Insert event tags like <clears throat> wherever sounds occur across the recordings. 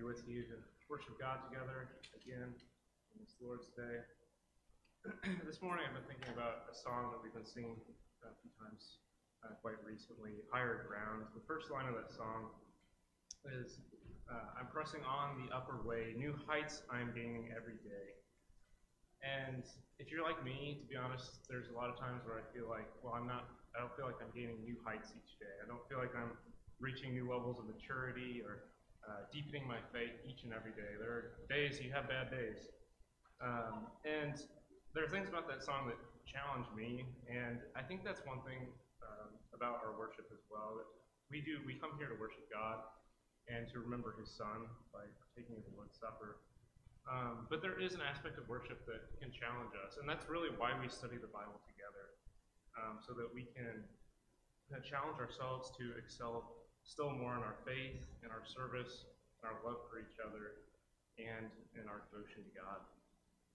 with you to worship God together again on this Lord's Day. <clears throat> this morning I've been thinking about a song that we've been singing a few times uh, quite recently, Higher Ground. The first line of that song is uh, I'm pressing on the upper way, new heights I'm gaining every day. And if you're like me, to be honest, there's a lot of times where I feel like, well, I'm not, I don't feel like I'm gaining new heights each day. I don't feel like I'm reaching new levels of maturity or uh, deepening my faith each and every day. There are days you have bad days. Um, and there are things about that song that challenge me, and I think that's one thing um, about our worship as well. That we do, we come here to worship God and to remember His Son by taking the Lord's Supper. Um, but there is an aspect of worship that can challenge us, and that's really why we study the Bible together, um, so that we can uh, challenge ourselves to excel still more in our faith, in our service, in our love for each other, and in our devotion to God.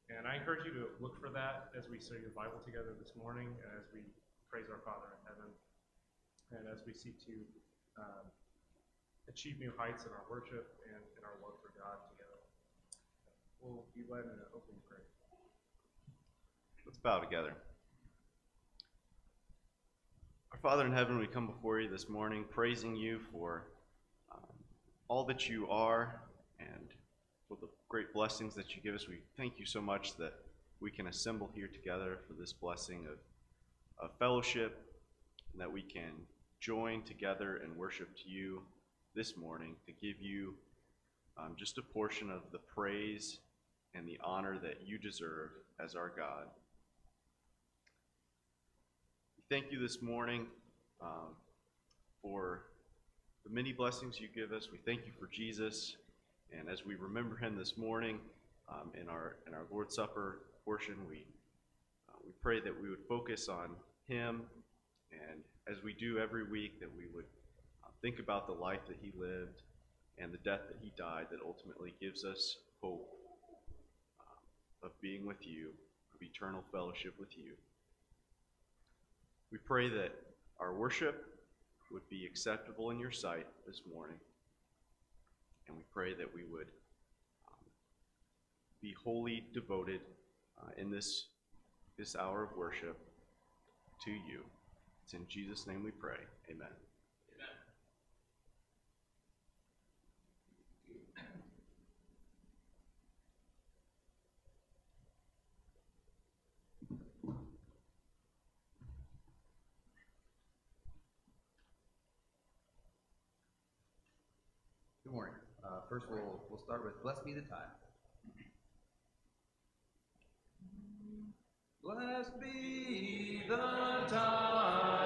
And I encourage you to look for that as we study the Bible together this morning, as we praise our Father in heaven, and as we seek to um, achieve new heights in our worship and in our love for God together. We'll be led in an opening prayer. Let's bow together. Our Father in heaven, we come before you this morning praising you for um, all that you are and for the great blessings that you give us. We thank you so much that we can assemble here together for this blessing of, of fellowship and that we can join together and worship to you this morning to give you um, just a portion of the praise and the honor that you deserve as our God. Thank you this morning um, for the many blessings you give us. We thank you for Jesus, and as we remember him this morning um, in our in our Lord's Supper portion, we uh, we pray that we would focus on him, and as we do every week, that we would uh, think about the life that he lived and the death that he died, that ultimately gives us hope uh, of being with you, of eternal fellowship with you. We pray that our worship would be acceptable in your sight this morning. And we pray that we would um, be wholly devoted uh, in this, this hour of worship to you. It's in Jesus' name we pray. Amen. Good morning. Uh, first, we'll, we'll start with Bless Be the Time. Blessed be the tie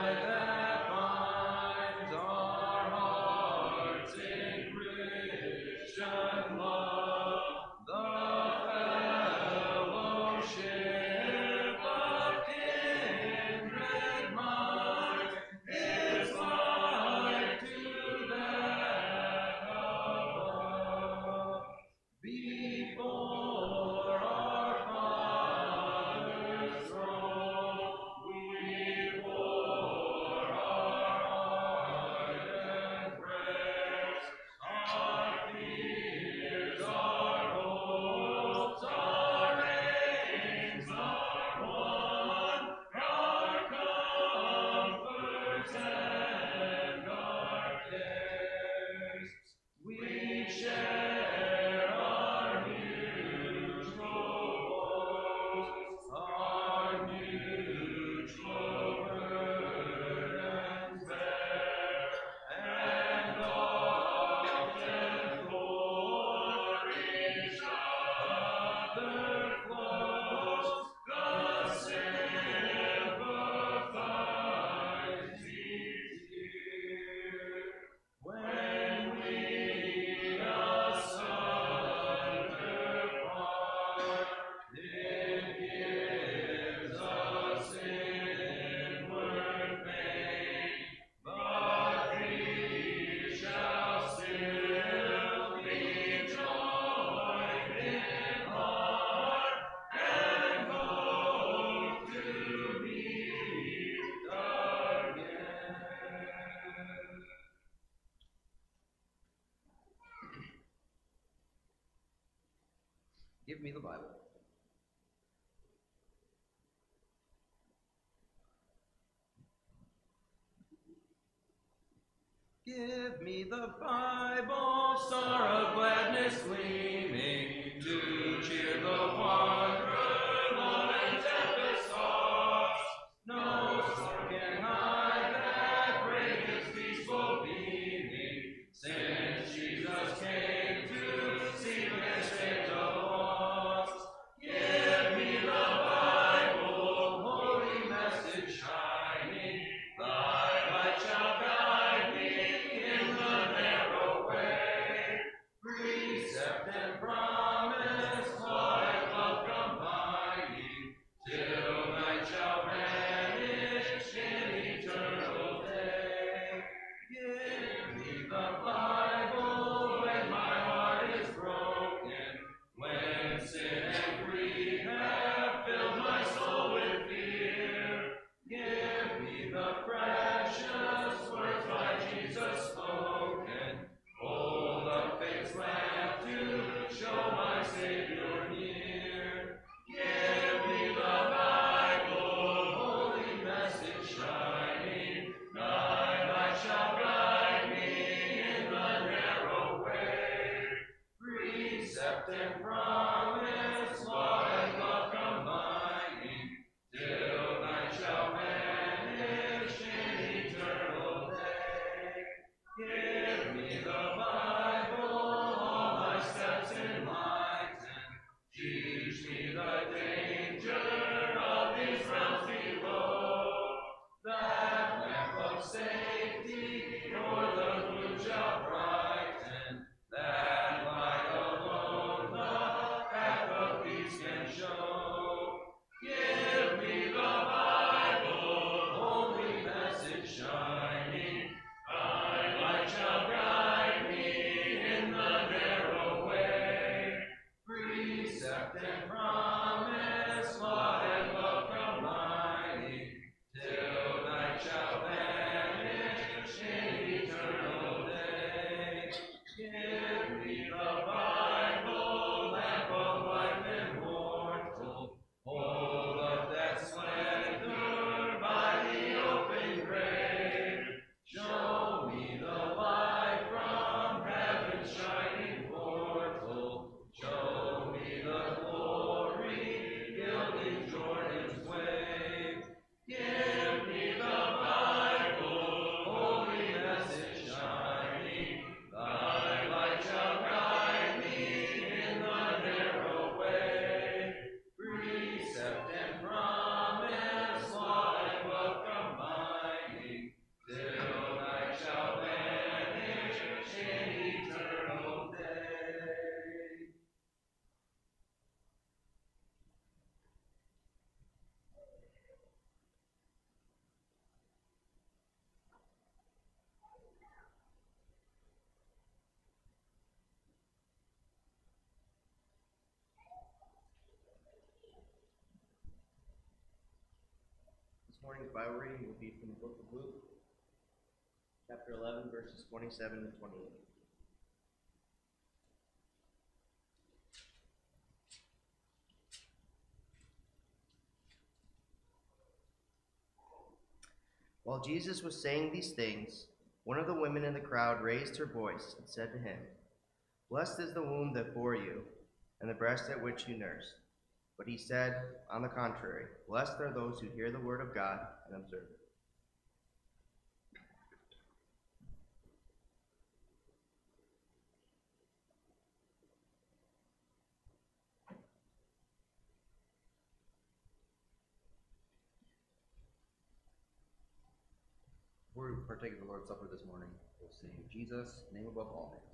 This morning's Bible reading will be from the book of Luke, chapter 11, verses 27 to 28. While Jesus was saying these things, one of the women in the crowd raised her voice and said to him, Blessed is the womb that bore you, and the breast at which you nursed. But he said, On the contrary, blessed are those who hear the word of God and observe it. We're partaking of the Lord's Supper this morning. We'll sing Jesus, name above all names.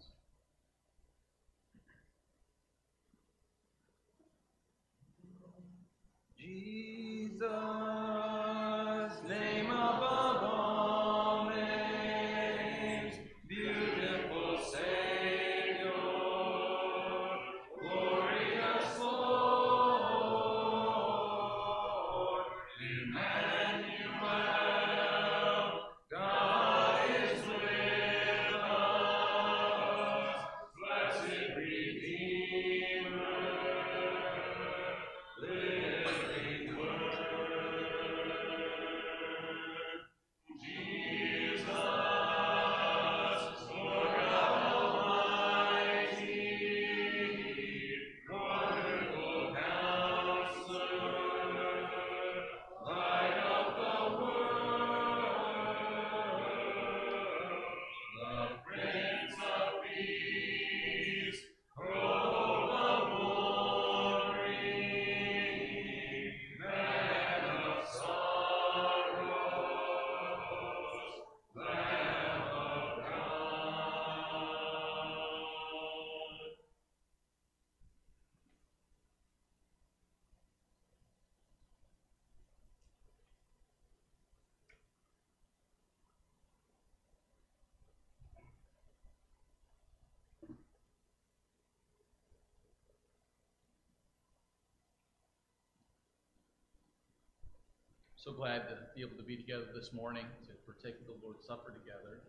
So glad to be able to be together this morning to partake of the Lord's Supper together.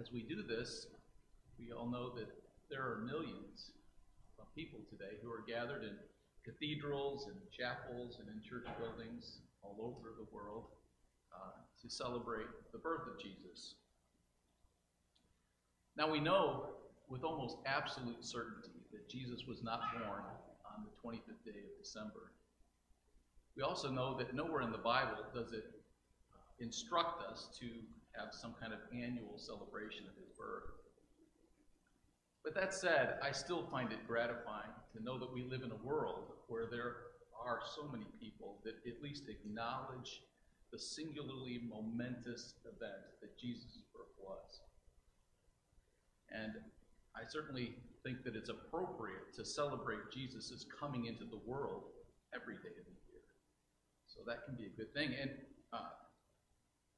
As we do this, we all know that there are millions of people today who are gathered in cathedrals and chapels and in church buildings all over the world uh, to celebrate the birth of Jesus. Now we know with almost absolute certainty that Jesus was not born on the 25th day of December. We also know that nowhere in the Bible does it uh, instruct us to have some kind of annual celebration of his birth. But that said, I still find it gratifying to know that we live in a world where there are so many people that at least acknowledge the singularly momentous event that Jesus' birth was. And I certainly think that it's appropriate to celebrate Jesus' coming into the world every day of the. So that can be a good thing. And uh,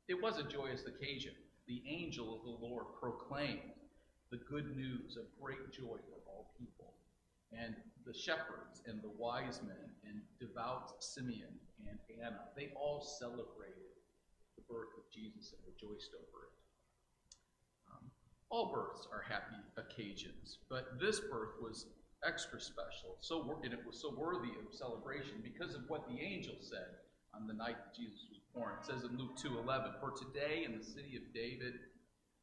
it was a joyous occasion. The angel of the Lord proclaimed the good news of great joy for all people. And the shepherds and the wise men and devout Simeon and Anna, they all celebrated the birth of Jesus and rejoiced over it. Um, all births are happy occasions, but this birth was extra special. So and it was so worthy of celebration because of what the angel said on the night that Jesus was born. It says in Luke 2:11, "For today in the city of David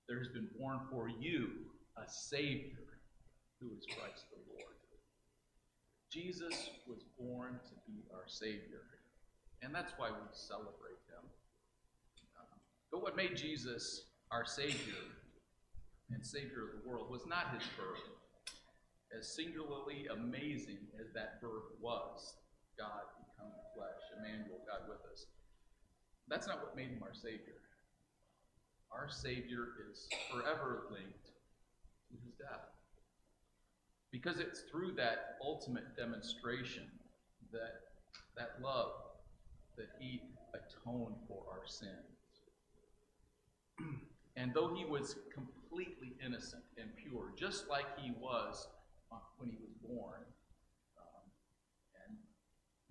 there has been born for you a Savior who is Christ the Lord. Jesus was born to be our Savior, and that's why we celebrate him. Um, but what made Jesus our Savior and Savior of the world was not his birth. As singularly amazing as that birth was, God become flesh, Emmanuel, God with us. That's not what made him our Savior. Our Savior is forever linked to his death. Because it's through that ultimate demonstration that that love that he atoned for our sins. <clears throat> and though he was completely innocent and pure, just like he was when he was born,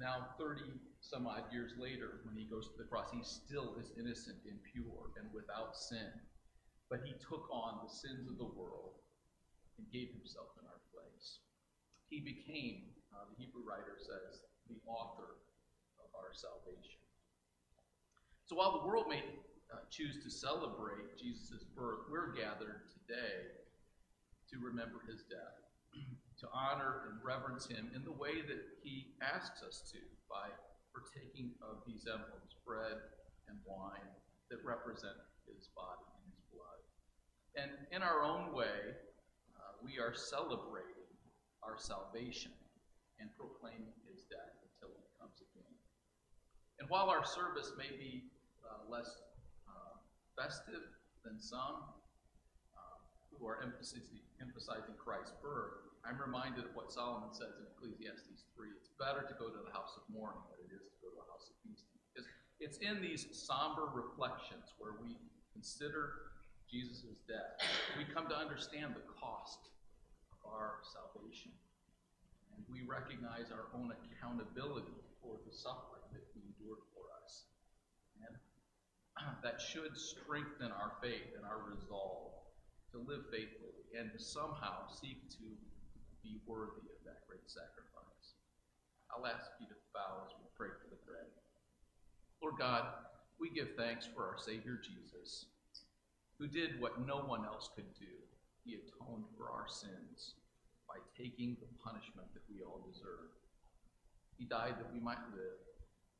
now 30 some odd years later, when he goes to the cross, he still is innocent and pure and without sin. But he took on the sins of the world and gave himself in our place. He became, uh, the Hebrew writer says, the author of our salvation. So while the world may uh, choose to celebrate Jesus' birth, we're gathered today to remember his death, to honor and reverence him in the way that he asks us to by partaking of these emblems, bread and wine, that represent his body and his blood. And in our own way, we are celebrating our salvation and proclaiming his death until he comes again. And while our service may be uh, less uh, festive than some uh, who are emphasizing Christ's birth, I'm reminded of what Solomon says in Ecclesiastes 3. It's better to go to the house of mourning than it is to go to the house of feasting. Because it's in these somber reflections where we consider Jesus' death, we come to understand the cost of our salvation. And we recognize our own accountability for the suffering that he endured for us. And <clears throat> that should strengthen our faith and our resolve to live faithfully and to somehow seek to be worthy of that great sacrifice. I'll ask you to bow as we pray for the bread. Lord God, we give thanks for our Savior Jesus, who did what no one else could do. He atoned for our sins by taking the punishment that we all deserve. He died that we might live.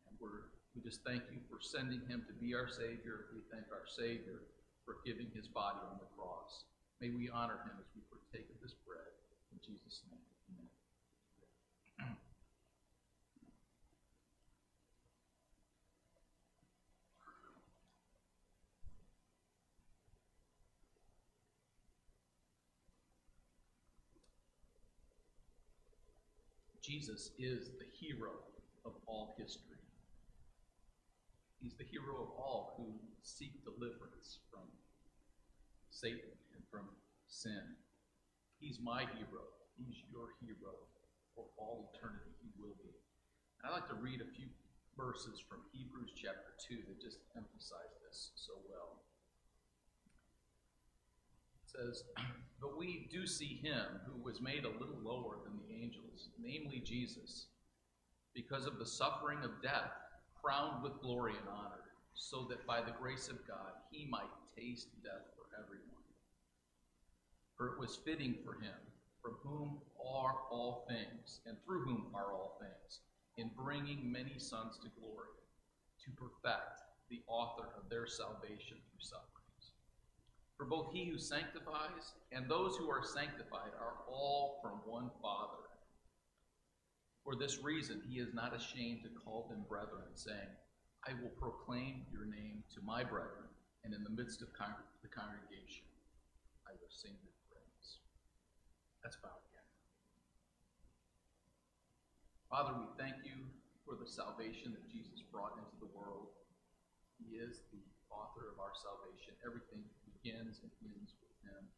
And we just thank you for sending him to be our Savior. We thank our Savior for giving his body on the cross. May we honor him as we partake of this bread. Jesus' name. Jesus is the hero of all history. He's the hero of all who seek deliverance from Satan and from sin. He's my hero. He's your hero for all eternity. He will be. And I'd like to read a few verses from Hebrews chapter 2 that just emphasize this so well. It says, <clears throat> But we do see him who was made a little lower than the angels, namely Jesus, because of the suffering of death, crowned with glory and honor, so that by the grace of God he might taste death for everyone. For it was fitting for him, from whom are all things, and through whom are all things, in bringing many sons to glory, to perfect the author of their salvation through sufferings. For both he who sanctifies and those who are sanctified are all from one Father. For this reason, he is not ashamed to call them brethren, saying, I will proclaim your name to my brethren, and in the midst of con- the congregation, I will sing. Let's bow again. Father, we thank you for the salvation that Jesus brought into the world. He is the author of our salvation. Everything begins and ends with him.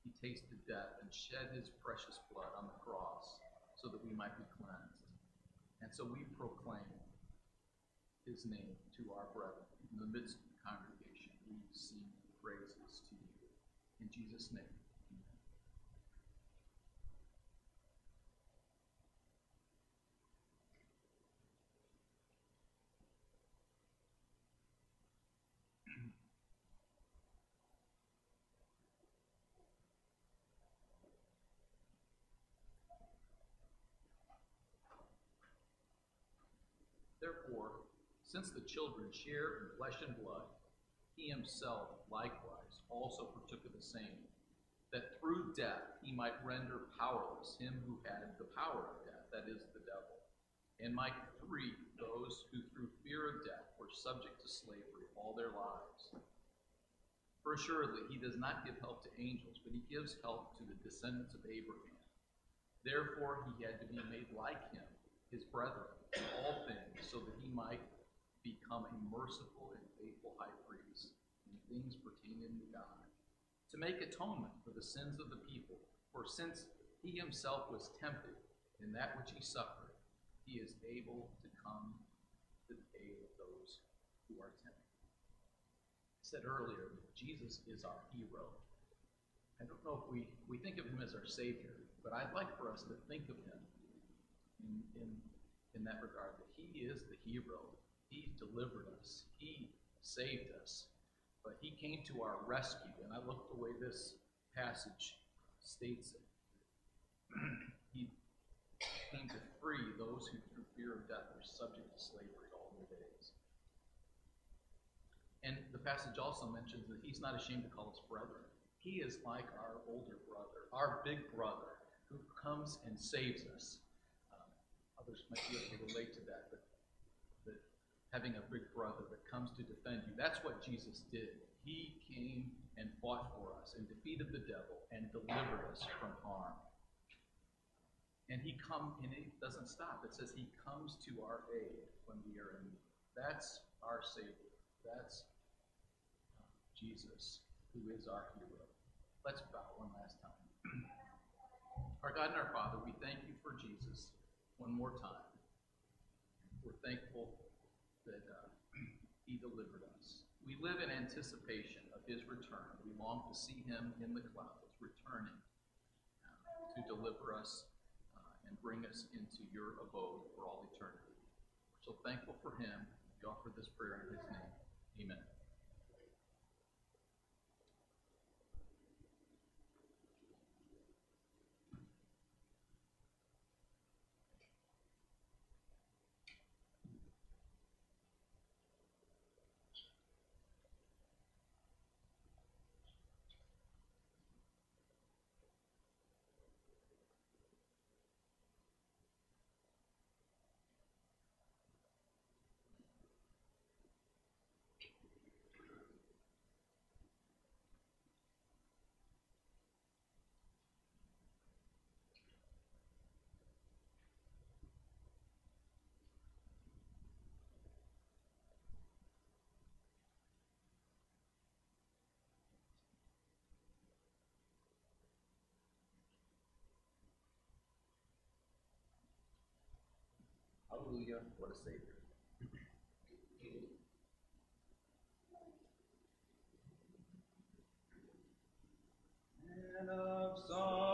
He tasted death and shed his precious blood on the cross so that we might be cleansed. And so we proclaim his name to our brethren. In the midst of the congregation, we sing praises to you. In Jesus' name, amen. Therefore, since the children share in flesh and blood, he himself likewise also partook of the same, that through death he might render powerless him who had the power of death, that is, the devil, and might free those who through fear of death were subject to slavery all their lives. For assuredly he does not give help to angels, but he gives help to the descendants of Abraham. Therefore he had to be made like him, his brethren, in all things, so that he might become a merciful and faithful high priest in things pertaining to God, to make atonement for the sins of the people. For since he himself was tempted in that which he suffered, he is able to come to the aid of those who are tempted. I said earlier that Jesus is our hero. I don't know if we, we think of him as our Savior, but I'd like for us to think of him in, in, in that regard, that he is the hero. He delivered us, he saved us, but he came to our rescue. And I look the way this passage states it. <clears throat> he came to free those who, through fear of death, were subject to slavery all their days. And the passage also mentions that he's not ashamed to call us brethren. He is like our older brother, our big brother, who comes and saves us. Others might be able to relate to that, but, but having a big brother that comes to defend you, that's what Jesus did. He came and fought for us and defeated the devil and delivered us from harm. And he come and it doesn't stop. It says he comes to our aid when we are in need. That's our Savior. That's uh, Jesus, who is our hero. Let's bow one last time. <clears throat> Our God and our Father, we thank you for Jesus one more time. We're thankful that uh, <clears throat> he delivered us. We live in anticipation of his return. We long to see him in the clouds, returning uh, to deliver us uh, and bring us into your abode for all eternity. We're so thankful for him. We offer this prayer in his name. Amen. Hallelujah, what a Savior. <clears throat> And of song.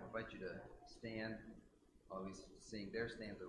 i invite you to stand. Always seeing their stands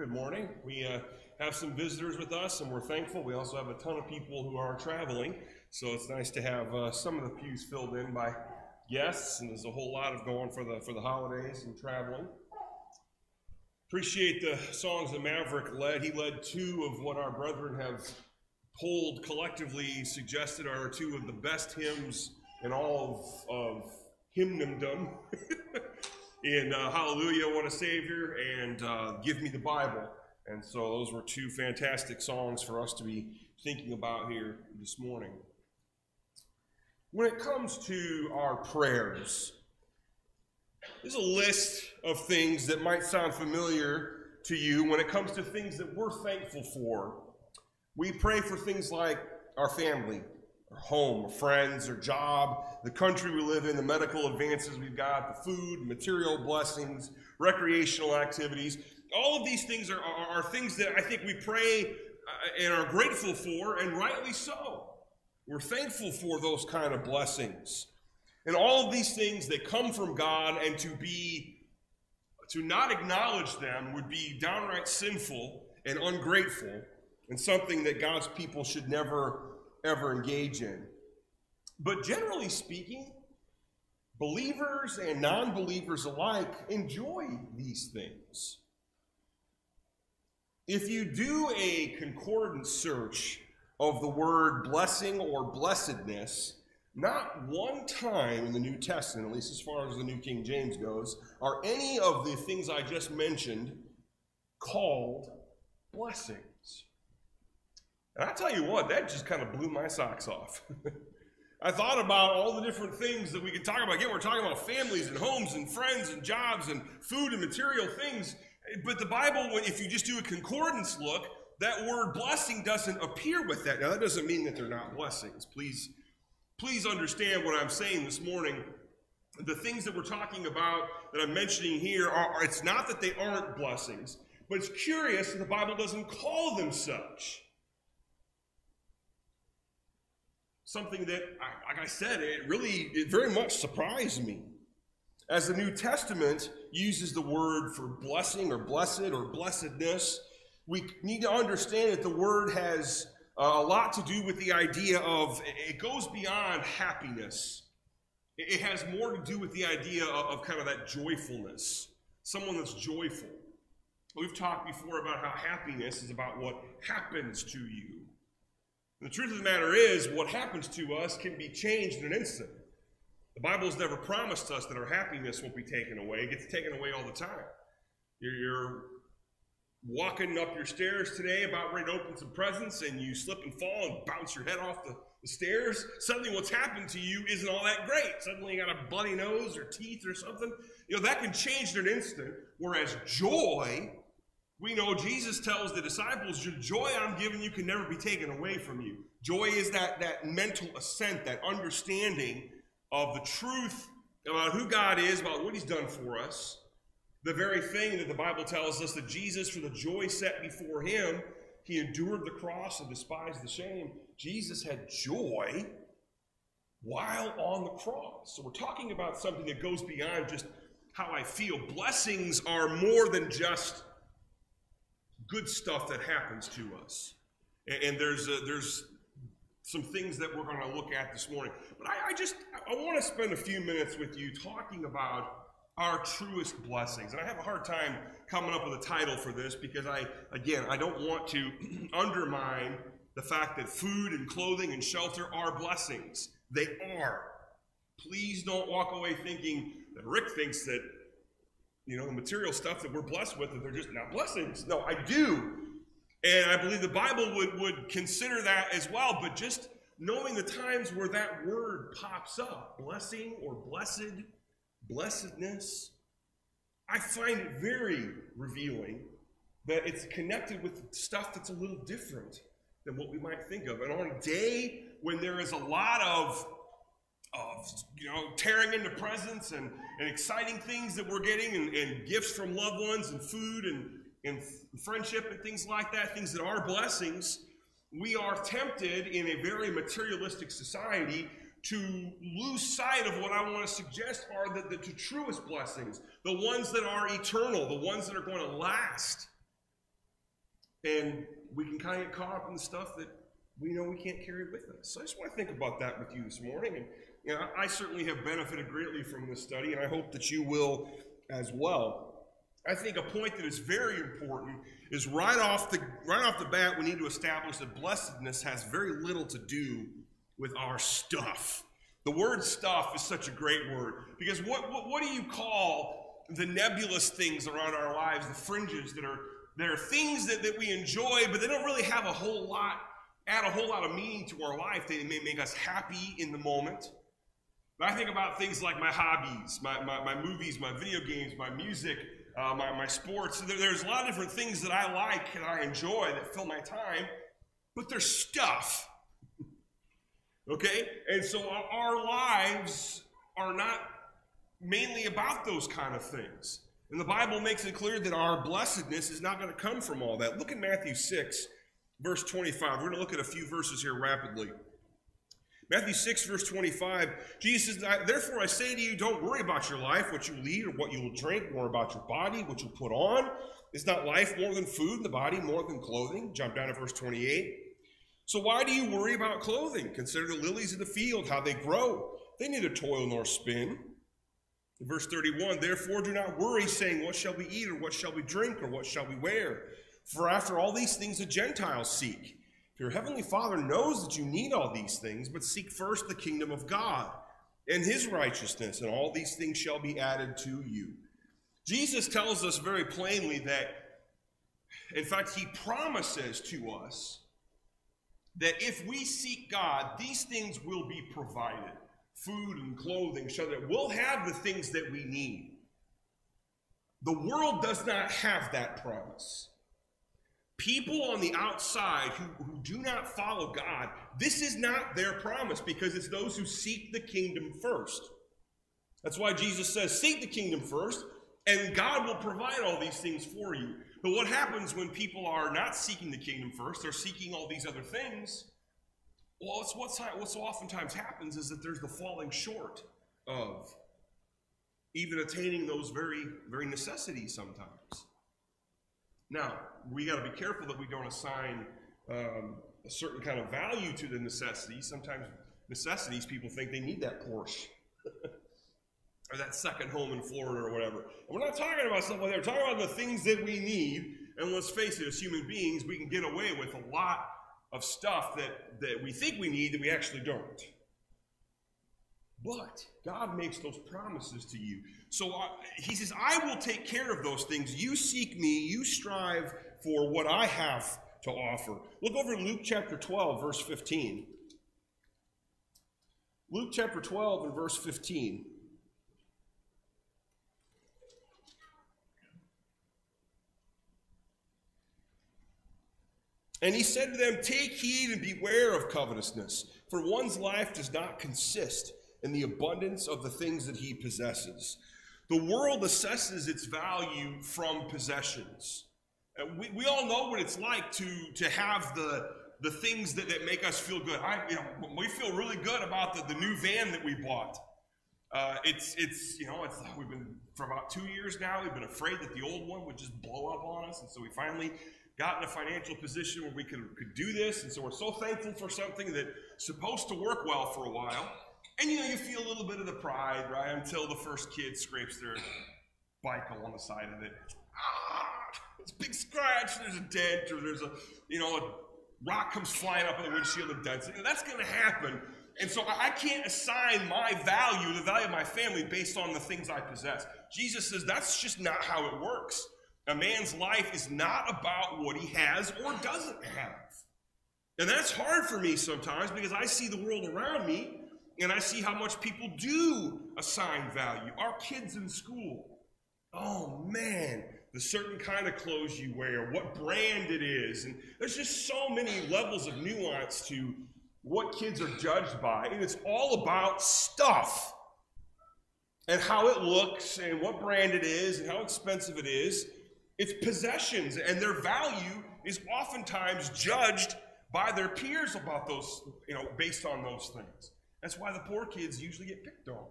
Good morning. We uh, have some visitors with us, and we're thankful. We also have a ton of people who are traveling, so it's nice to have uh, some of the pews filled in by guests, and there's a whole lot of going for the for the holidays and traveling. Appreciate the songs that Maverick led. He led two of what our brethren have polled collectively suggested are two of the best hymns in all of, of. <laughs> in uh, Hallelujah, What a Savior, and uh, Give Me the Bible. And so those were two fantastic songs for us to be thinking about here this morning. When it comes to our prayers, there's a list of things that might sound familiar to you when it comes to things that we're thankful for. We pray for things like our family, our home, our friends, our job, the country we live in, the medical advances we've got, the food, material blessings, recreational activities. All of these things are, are, are things that I think we pray uh, and are grateful for, and rightly so. We're thankful for those kind of blessings. And all of these things that come from God and to be to not acknowledge them would be downright sinful and ungrateful and something that God's people should never ever engage in. But generally speaking, believers and non believers alike enjoy these things. If you do a concordance search of the word blessing or blessedness, not one time in the New Testament, at least as far as the New King James goes, are any of the things I just mentioned called blessings. And I tell you what, that just kind of blew my socks off. <laughs> I thought about all the different things that we could talk about. Again, we're talking about families and homes and friends and jobs and food and material things. But the Bible, if you just do a concordance look, that word blessing doesn't appear with that. Now, that doesn't mean that they're not blessings. Please, please understand what I'm saying this morning. The things that we're talking about that I'm mentioning here are, it's not that they aren't blessings, but it's curious that the Bible doesn't call them such. Something that, like I said, it really, it very much surprised me. As the New Testament uses the word for blessing or blessed or blessedness, we need to understand that the word has uh, a lot to do with the idea of, it goes beyond happiness. It has more to do with the idea of, of kind of that joyfulness, someone that's joyful. We've talked before about how happiness is about what happens to you. The truth of the matter is, what happens to us can be changed in an instant. The Bible has never promised us that our happiness won't be taken away. It gets taken away all the time. You're, you're walking up your stairs today, about ready to open some presents, and you slip and fall and bounce your head off the, the stairs. Suddenly, what's happened to you isn't all that great. Suddenly, you got a bloody nose or teeth or something. You know, that can change in an instant. Whereas joy we know Jesus tells the disciples, Your joy I'm giving you can never be taken away from you. Joy is that, that mental assent, that understanding of the truth about who God is, about what He's done for us. The very thing that the Bible tells us that Jesus, for the joy set before Him, He endured the cross and despised the shame. Jesus had joy while on the cross. So we're talking about something that goes beyond just how I feel. Blessings are more than just good stuff that happens to us. And, and there's, a, there's some things that we're going to look at this morning. But I, I just, I want to spend a few minutes with you talking about our truest blessings. And I have a hard time coming up with a title for this because I, again, I don't want to <clears throat> undermine the fact that food and clothing and shelter are blessings. They are. Please don't walk away thinking that Rick thinks that you know, the material stuff that we're blessed with, that they're just not blessings. No, I do. And I believe the Bible would, would consider that as well, but just knowing the times where that word pops up, blessing or blessed, blessedness, I find it very revealing that it's connected with stuff that's a little different than what we might think of. And on a day when there is a lot of of you know tearing into presents and, and exciting things that we're getting and, and gifts from loved ones and food and, and friendship and things like that, things that are blessings, we are tempted in a very materialistic society to lose sight of what I want to suggest are the, the, the truest blessings, the ones that are eternal, the ones that are going to last. And we can kind of get caught up in the stuff that we know we can't carry with us. So I just want to think about that with you this morning. And know, I certainly have benefited greatly from this study, and I hope that you will as well. I think a point that is very important is right off the right off the bat, we need to establish that blessedness has very little to do with our stuff. The word stuff is such a great word because what, what, what do you call the nebulous things around our lives, the fringes that are that are things that, that we enjoy, but they don't really have a whole lot, add a whole lot of meaning to our life. They may make us happy in the moment. But I think about things like my hobbies, my, my, my movies, my video games, my music, uh, my, my sports. There, there's a lot of different things that I like and I enjoy that fill my time, but they're stuff. <laughs> okay? And so our, our lives are not mainly about those kind of things. And the Bible makes it clear that our blessedness is not going to come from all that. Look at Matthew 6, verse 25. We're going to look at a few verses here rapidly. Matthew 6, verse 25, Jesus says, Therefore I say to you, don't worry about your life, what you will eat or what you will drink, nor about your body, what you put on. Is not life more than food, and the body more than clothing? Jump down to verse 28. So why do you worry about clothing? Consider the lilies of the field, how they grow. They neither toil nor spin. Verse 31 Therefore do not worry, saying, What shall we eat, or what shall we drink, or what shall we wear? For after all these things the Gentiles seek. Your heavenly Father knows that you need all these things, but seek first the kingdom of God and his righteousness, and all these things shall be added to you. Jesus tells us very plainly that, in fact, he promises to us that if we seek God, these things will be provided food and clothing, so that we'll have the things that we need. The world does not have that promise. People on the outside who, who do not follow God, this is not their promise because it's those who seek the kingdom first. That's why Jesus says, Seek the kingdom first, and God will provide all these things for you. But what happens when people are not seeking the kingdom first, they're seeking all these other things? Well, it's what's, what's oftentimes happens is that there's the falling short of even attaining those very, very necessities sometimes. Now, we got to be careful that we don't assign um, a certain kind of value to the necessities. Sometimes necessities, people think they need that Porsche <laughs> or that second home in Florida or whatever. And we're not talking about stuff like that. We're talking about the things that we need. And let's face it, as human beings, we can get away with a lot of stuff that, that we think we need that we actually don't. But God makes those promises to you. So uh, he says, I will take care of those things. You seek me, you strive for what I have to offer. Look over Luke chapter 12, verse 15. Luke chapter 12 and verse 15. And he said to them, Take heed and beware of covetousness, for one's life does not consist in the abundance of the things that he possesses. The world assesses its value from possessions. We, we all know what it's like to, to have the, the things that, that make us feel good. I, you know, we feel really good about the, the new van that we bought. Uh, it's, it's, you know, it's, we've been, for about two years now, we've been afraid that the old one would just blow up on us. And so we finally got in a financial position where we could, could do this. And so we're so thankful for something that's supposed to work well for a while. And you know, you feel a little bit of the pride, right? Until the first kid scrapes their bike along the side of it. Ah, it's a big scratch, there's a dent, or there's a, you know, a rock comes flying up in the windshield and dents. You know, that's going to happen. And so I can't assign my value, the value of my family, based on the things I possess. Jesus says that's just not how it works. A man's life is not about what he has or doesn't have. And that's hard for me sometimes because I see the world around me and I see how much people do assign value. Our kids in school. Oh man, the certain kind of clothes you wear, what brand it is. And there's just so many levels of nuance to what kids are judged by. And it's all about stuff and how it looks and what brand it is and how expensive it is. It's possessions, and their value is oftentimes judged by their peers about those, you know, based on those things. That's why the poor kids usually get picked on.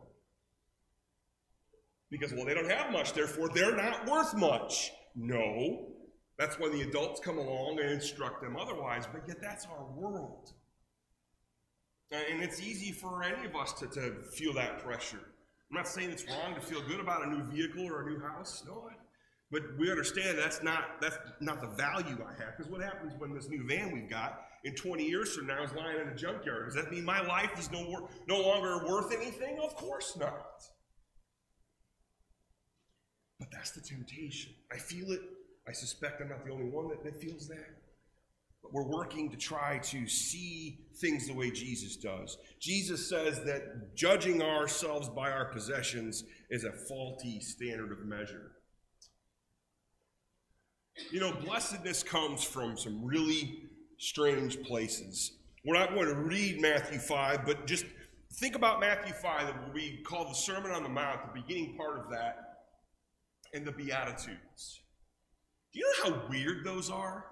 Because, well, they don't have much, therefore they're not worth much. No. That's when the adults come along and instruct them otherwise, but yet that's our world. And it's easy for any of us to, to feel that pressure. I'm not saying it's wrong to feel good about a new vehicle or a new house. No, but we understand that's not that's not the value I have. Because what happens when this new van we've got in 20 years from now is lying in a junkyard? Does that mean my life is no wor- no longer worth anything? Of course not. But that's the temptation. I feel it. I suspect I'm not the only one that, that feels that. But we're working to try to see things the way Jesus does. Jesus says that judging ourselves by our possessions is a faulty standard of measure. You know, blessedness comes from some really strange places. We're not going to read Matthew 5, but just think about Matthew 5, that we call the Sermon on the Mount, the beginning part of that, and the Beatitudes. Do you know how weird those are?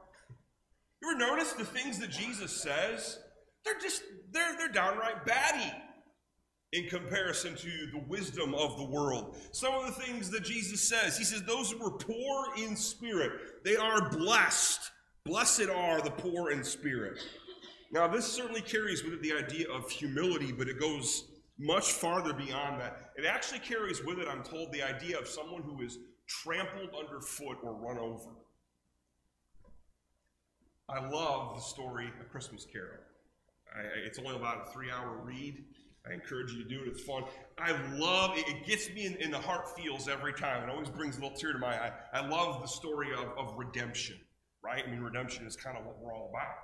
You ever notice the things that Jesus says? They're just, they're, they're downright batty in comparison to the wisdom of the world. Some of the things that Jesus says, he says, those who are poor in spirit, they are blessed. Blessed are the poor in spirit. Now, this certainly carries with it the idea of humility, but it goes much farther beyond that. It actually carries with it, I'm told, the idea of someone who is trampled underfoot or run over. I love the story A Christmas Carol. I, it's only about a three hour read. I encourage you to do it. It's fun. I love it. It gets me in, in the heart feels every time. It always brings a little tear to my eye. I love the story of, of redemption, right? I mean, redemption is kind of what we're all about.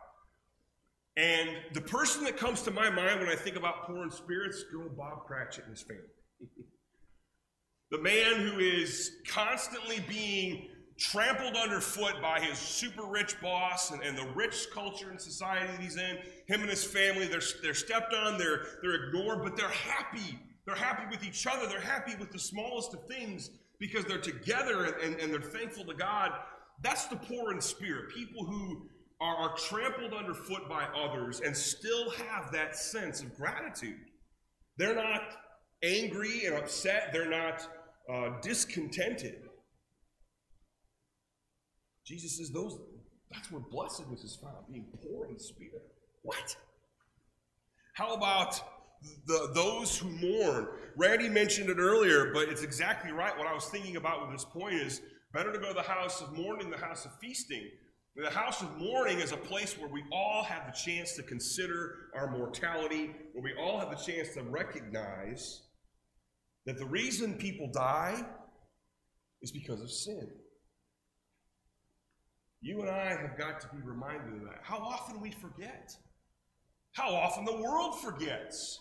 And the person that comes to my mind when I think about poor in spirits, old Bob Cratchit and his family. <laughs> the man who is constantly being trampled underfoot by his super rich boss and, and the rich culture and society that he's in. Him and his family, they're, they're stepped on, they're, they're ignored, but they're happy. They're happy with each other. They're happy with the smallest of things because they're together and, and they're thankful to God. That's the poor in spirit. People who are, are trampled underfoot by others and still have that sense of gratitude. They're not angry and upset. They're not uh, discontented. Jesus says those that's where blessedness is found, being poor in spirit. What? How about the those who mourn? Randy mentioned it earlier, but it's exactly right. What I was thinking about with this point is better to go to the house of mourning, the house of feasting. The house of mourning is a place where we all have the chance to consider our mortality, where we all have the chance to recognize that the reason people die is because of sin. You and I have got to be reminded of that. How often we forget. How often the world forgets.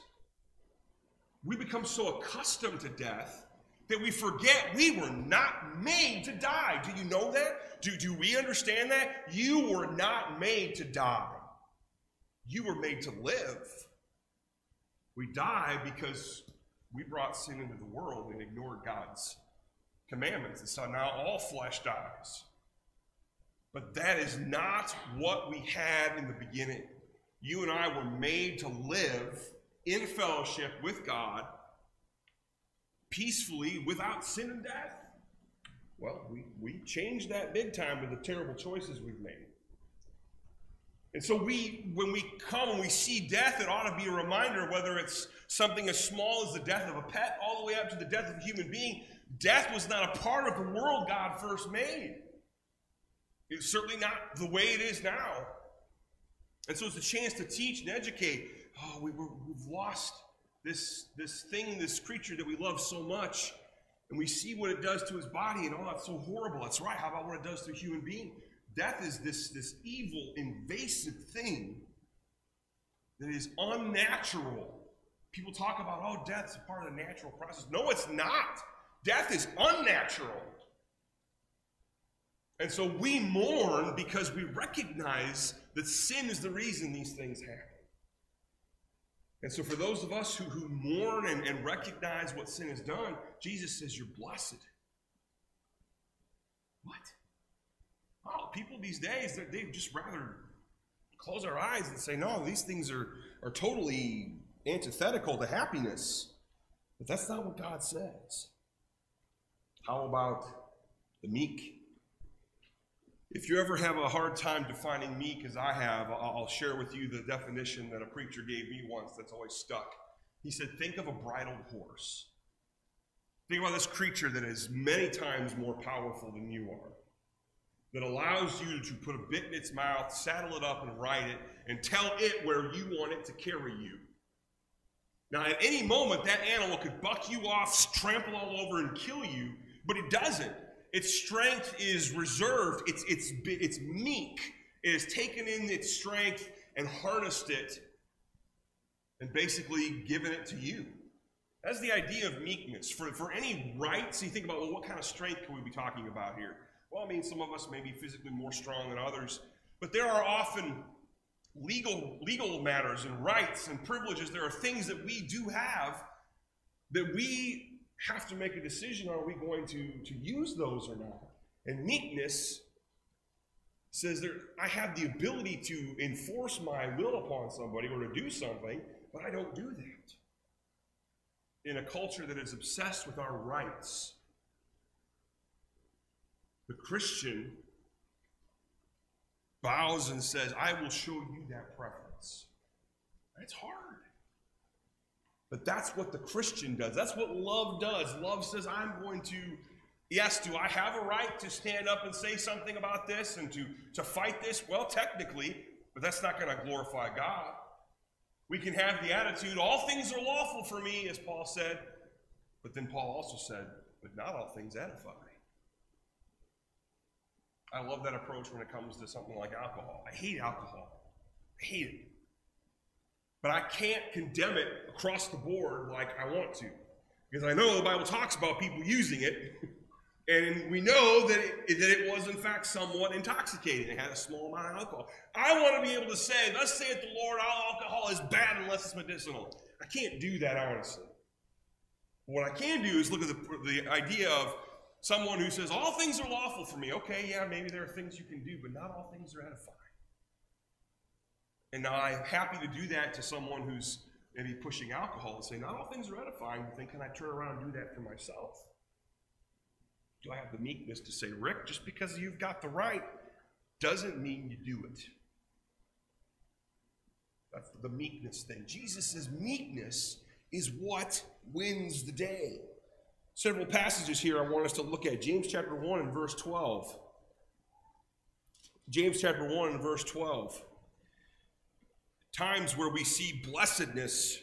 We become so accustomed to death that we forget we were not made to die. Do you know that? Do, do we understand that? You were not made to die. You were made to live. We die because we brought sin into the world and ignored God's commandments. And so now all flesh dies. But that is not what we had in the beginning. You and I were made to live in fellowship with God peacefully without sin and death. Well, we, we changed that big time with the terrible choices we've made. And so we when we come and we see death, it ought to be a reminder, whether it's something as small as the death of a pet, all the way up to the death of a human being, death was not a part of the world God first made. It's certainly not the way it is now. And so it's a chance to teach and educate. Oh, we were, we've lost this, this thing, this creature that we love so much. And we see what it does to his body, and oh, that's so horrible. That's right. How about what it does to a human being? Death is this, this evil, invasive thing that is unnatural. People talk about, oh, death's a part of the natural process. No, it's not. Death is unnatural. And so we mourn because we recognize that sin is the reason these things happen. And so for those of us who, who mourn and, and recognize what sin has done, Jesus says, You're blessed. What? Oh, people these days, they'd just rather close our eyes and say, No, these things are, are totally antithetical to happiness. But that's not what God says. How about the meek? If you ever have a hard time defining meek as I have, I'll I'll share with you the definition that a preacher gave me once that's always stuck. He said, Think of a bridled horse. Think about this creature that is many times more powerful than you are, that allows you to put a bit in its mouth, saddle it up, and ride it, and tell it where you want it to carry you. Now, at any moment, that animal could buck you off, trample all over, and kill you, but it doesn't. Its strength is reserved, it's, it's, it's meek. It has taken in its strength and harnessed it and basically given it to you. That's the idea of meekness. For, for any rights, you think about, well, what kind of strength can we be talking about here? Well, I mean, some of us may be physically more strong than others, but there are often legal, legal matters and rights and privileges. There are things that we do have that we have to make a decision are we going to, to use those or not? And meekness says that I have the ability to enforce my will upon somebody or to do something, but I don't do that in a culture that is obsessed with our rights. The Christian bows and says, I will show you that preference. It's hard. But that's what the Christian does. That's what love does. Love says, I'm going to, yes, do I have a right to stand up and say something about this and to, to fight this? Well, technically, but that's not going to glorify God. We can have the attitude, all things are lawful for me, as Paul said. But then Paul also said, but not all things edify. I love that approach when it comes to something like alcohol. I hate alcohol. I hate it. But I can't condemn it across the board like I want to. Because I know the Bible talks about people using it, and we know that it, that it was, in fact, somewhat intoxicating. It had a small amount of alcohol. I want to be able to say, Thus saith the Lord, all alcohol is bad unless it's medicinal. I can't do that, honestly. What I can do is look at the, the idea of someone who says, All things are lawful for me. Okay, yeah, maybe there are things you can do, but not all things are edifying. And now I'm happy to do that to someone who's maybe pushing alcohol and say, Not all things are edifying, but then can I turn around and do that for myself? Do I have the meekness to say, Rick, just because you've got the right doesn't mean you do it? That's the meekness thing. Jesus' says meekness is what wins the day. Several passages here I want us to look at. James chapter 1 and verse 12. James chapter 1 and verse 12. Times where we see blessedness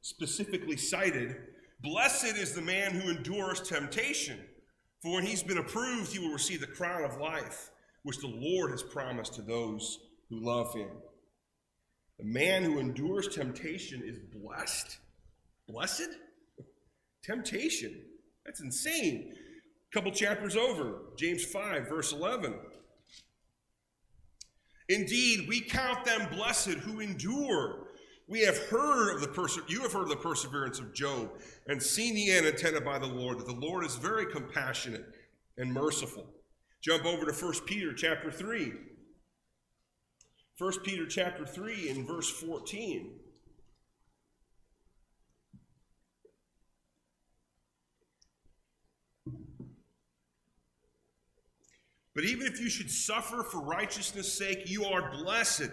specifically cited. Blessed is the man who endures temptation, for when he's been approved, he will receive the crown of life, which the Lord has promised to those who love him. The man who endures temptation is blessed. Blessed? Temptation. That's insane. A couple chapters over, James 5, verse 11. Indeed, we count them blessed who endure. We have heard of the perse- you have heard of the perseverance of Job and seen the end intended by the Lord, that the Lord is very compassionate and merciful. Jump over to 1 Peter chapter 3. 1 Peter chapter 3 in verse 14. But even if you should suffer for righteousness' sake, you are blessed.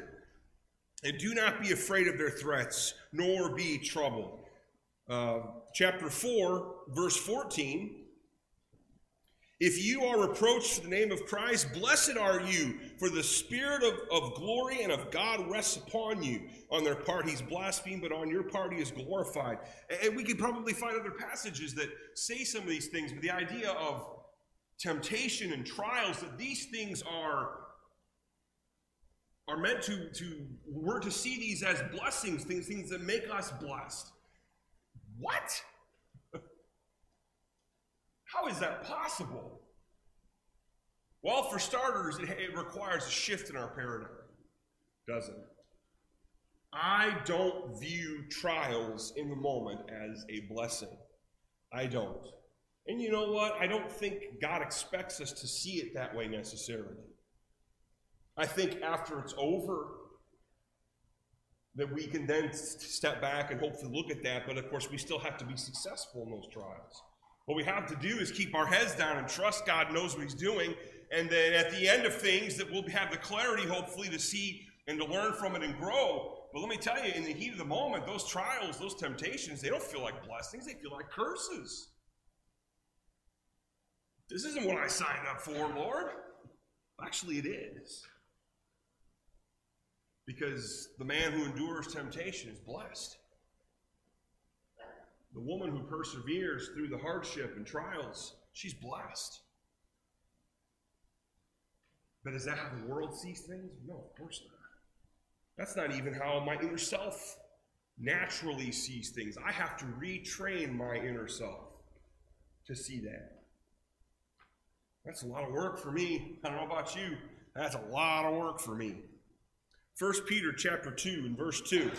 And do not be afraid of their threats, nor be troubled. Uh, chapter 4, verse 14. If you are reproached for the name of Christ, blessed are you, for the Spirit of, of glory and of God rests upon you. On their part, he's blasphemed, but on your part, he is glorified. And we could probably find other passages that say some of these things, but the idea of temptation and trials, that these things are, are meant to, to, we're to see these as blessings, things, things that make us blessed. What? <laughs> How is that possible? Well, for starters, it, it requires a shift in our paradigm, doesn't it? I don't view trials in the moment as a blessing. I don't. And you know what? I don't think God expects us to see it that way necessarily. I think after it's over, that we can then step back and hopefully look at that, but of course, we still have to be successful in those trials. What we have to do is keep our heads down and trust God knows what He's doing and then at the end of things that we'll have the clarity, hopefully, to see and to learn from it and grow. But let me tell you, in the heat of the moment, those trials, those temptations, they don't feel like blessings, they feel like curses. This isn't what I signed up for, Lord. Actually, it is. Because the man who endures temptation is blessed. The woman who perseveres through the hardship and trials, she's blessed. But is that how the world sees things? No, of course not. That's not even how my inner self naturally sees things. I have to retrain my inner self to see that. That's a lot of work for me. I don't know about you. That's a lot of work for me. 1 Peter chapter 2 and verse 2.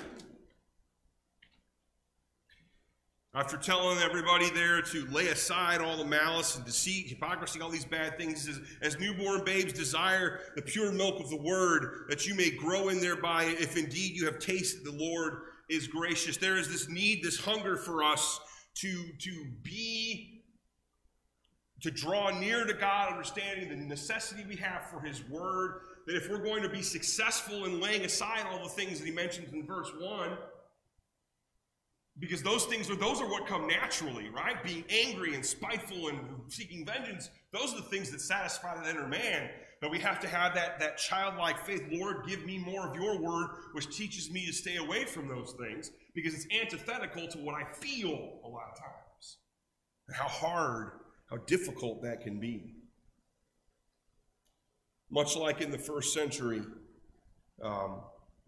After telling everybody there to lay aside all the malice and deceit, hypocrisy, all these bad things, he says, as newborn babes desire the pure milk of the word, that you may grow in thereby, if indeed you have tasted the Lord is gracious. There is this need, this hunger for us to, to be, to draw near to God, understanding the necessity we have for his word, that if we're going to be successful in laying aside all the things that he mentions in verse 1, because those things are those are what come naturally, right? Being angry and spiteful and seeking vengeance, those are the things that satisfy that inner man. But we have to have that, that childlike faith. Lord, give me more of your word, which teaches me to stay away from those things, because it's antithetical to what I feel a lot of times. And how hard, how difficult that can be. Much like in the first century, um,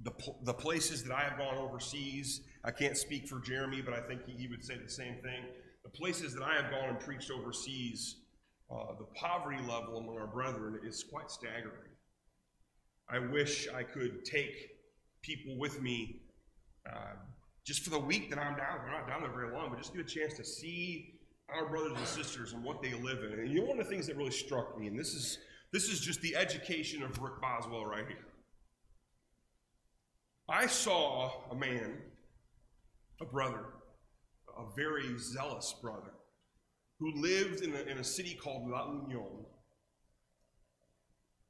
the, the places that I have gone overseas, I can't speak for Jeremy, but I think he, he would say the same thing. The places that I have gone and preached overseas, uh, the poverty level among our brethren is quite staggering. I wish I could take people with me uh, just for the week that I'm down. We're not down there very long, but just get a chance to see our brothers and sisters and what they live in. And you know, one of the things that really struck me, and this is this is just the education of Rick Boswell right here. I saw a man, a brother, a very zealous brother, who lived in a, in a city called La Union.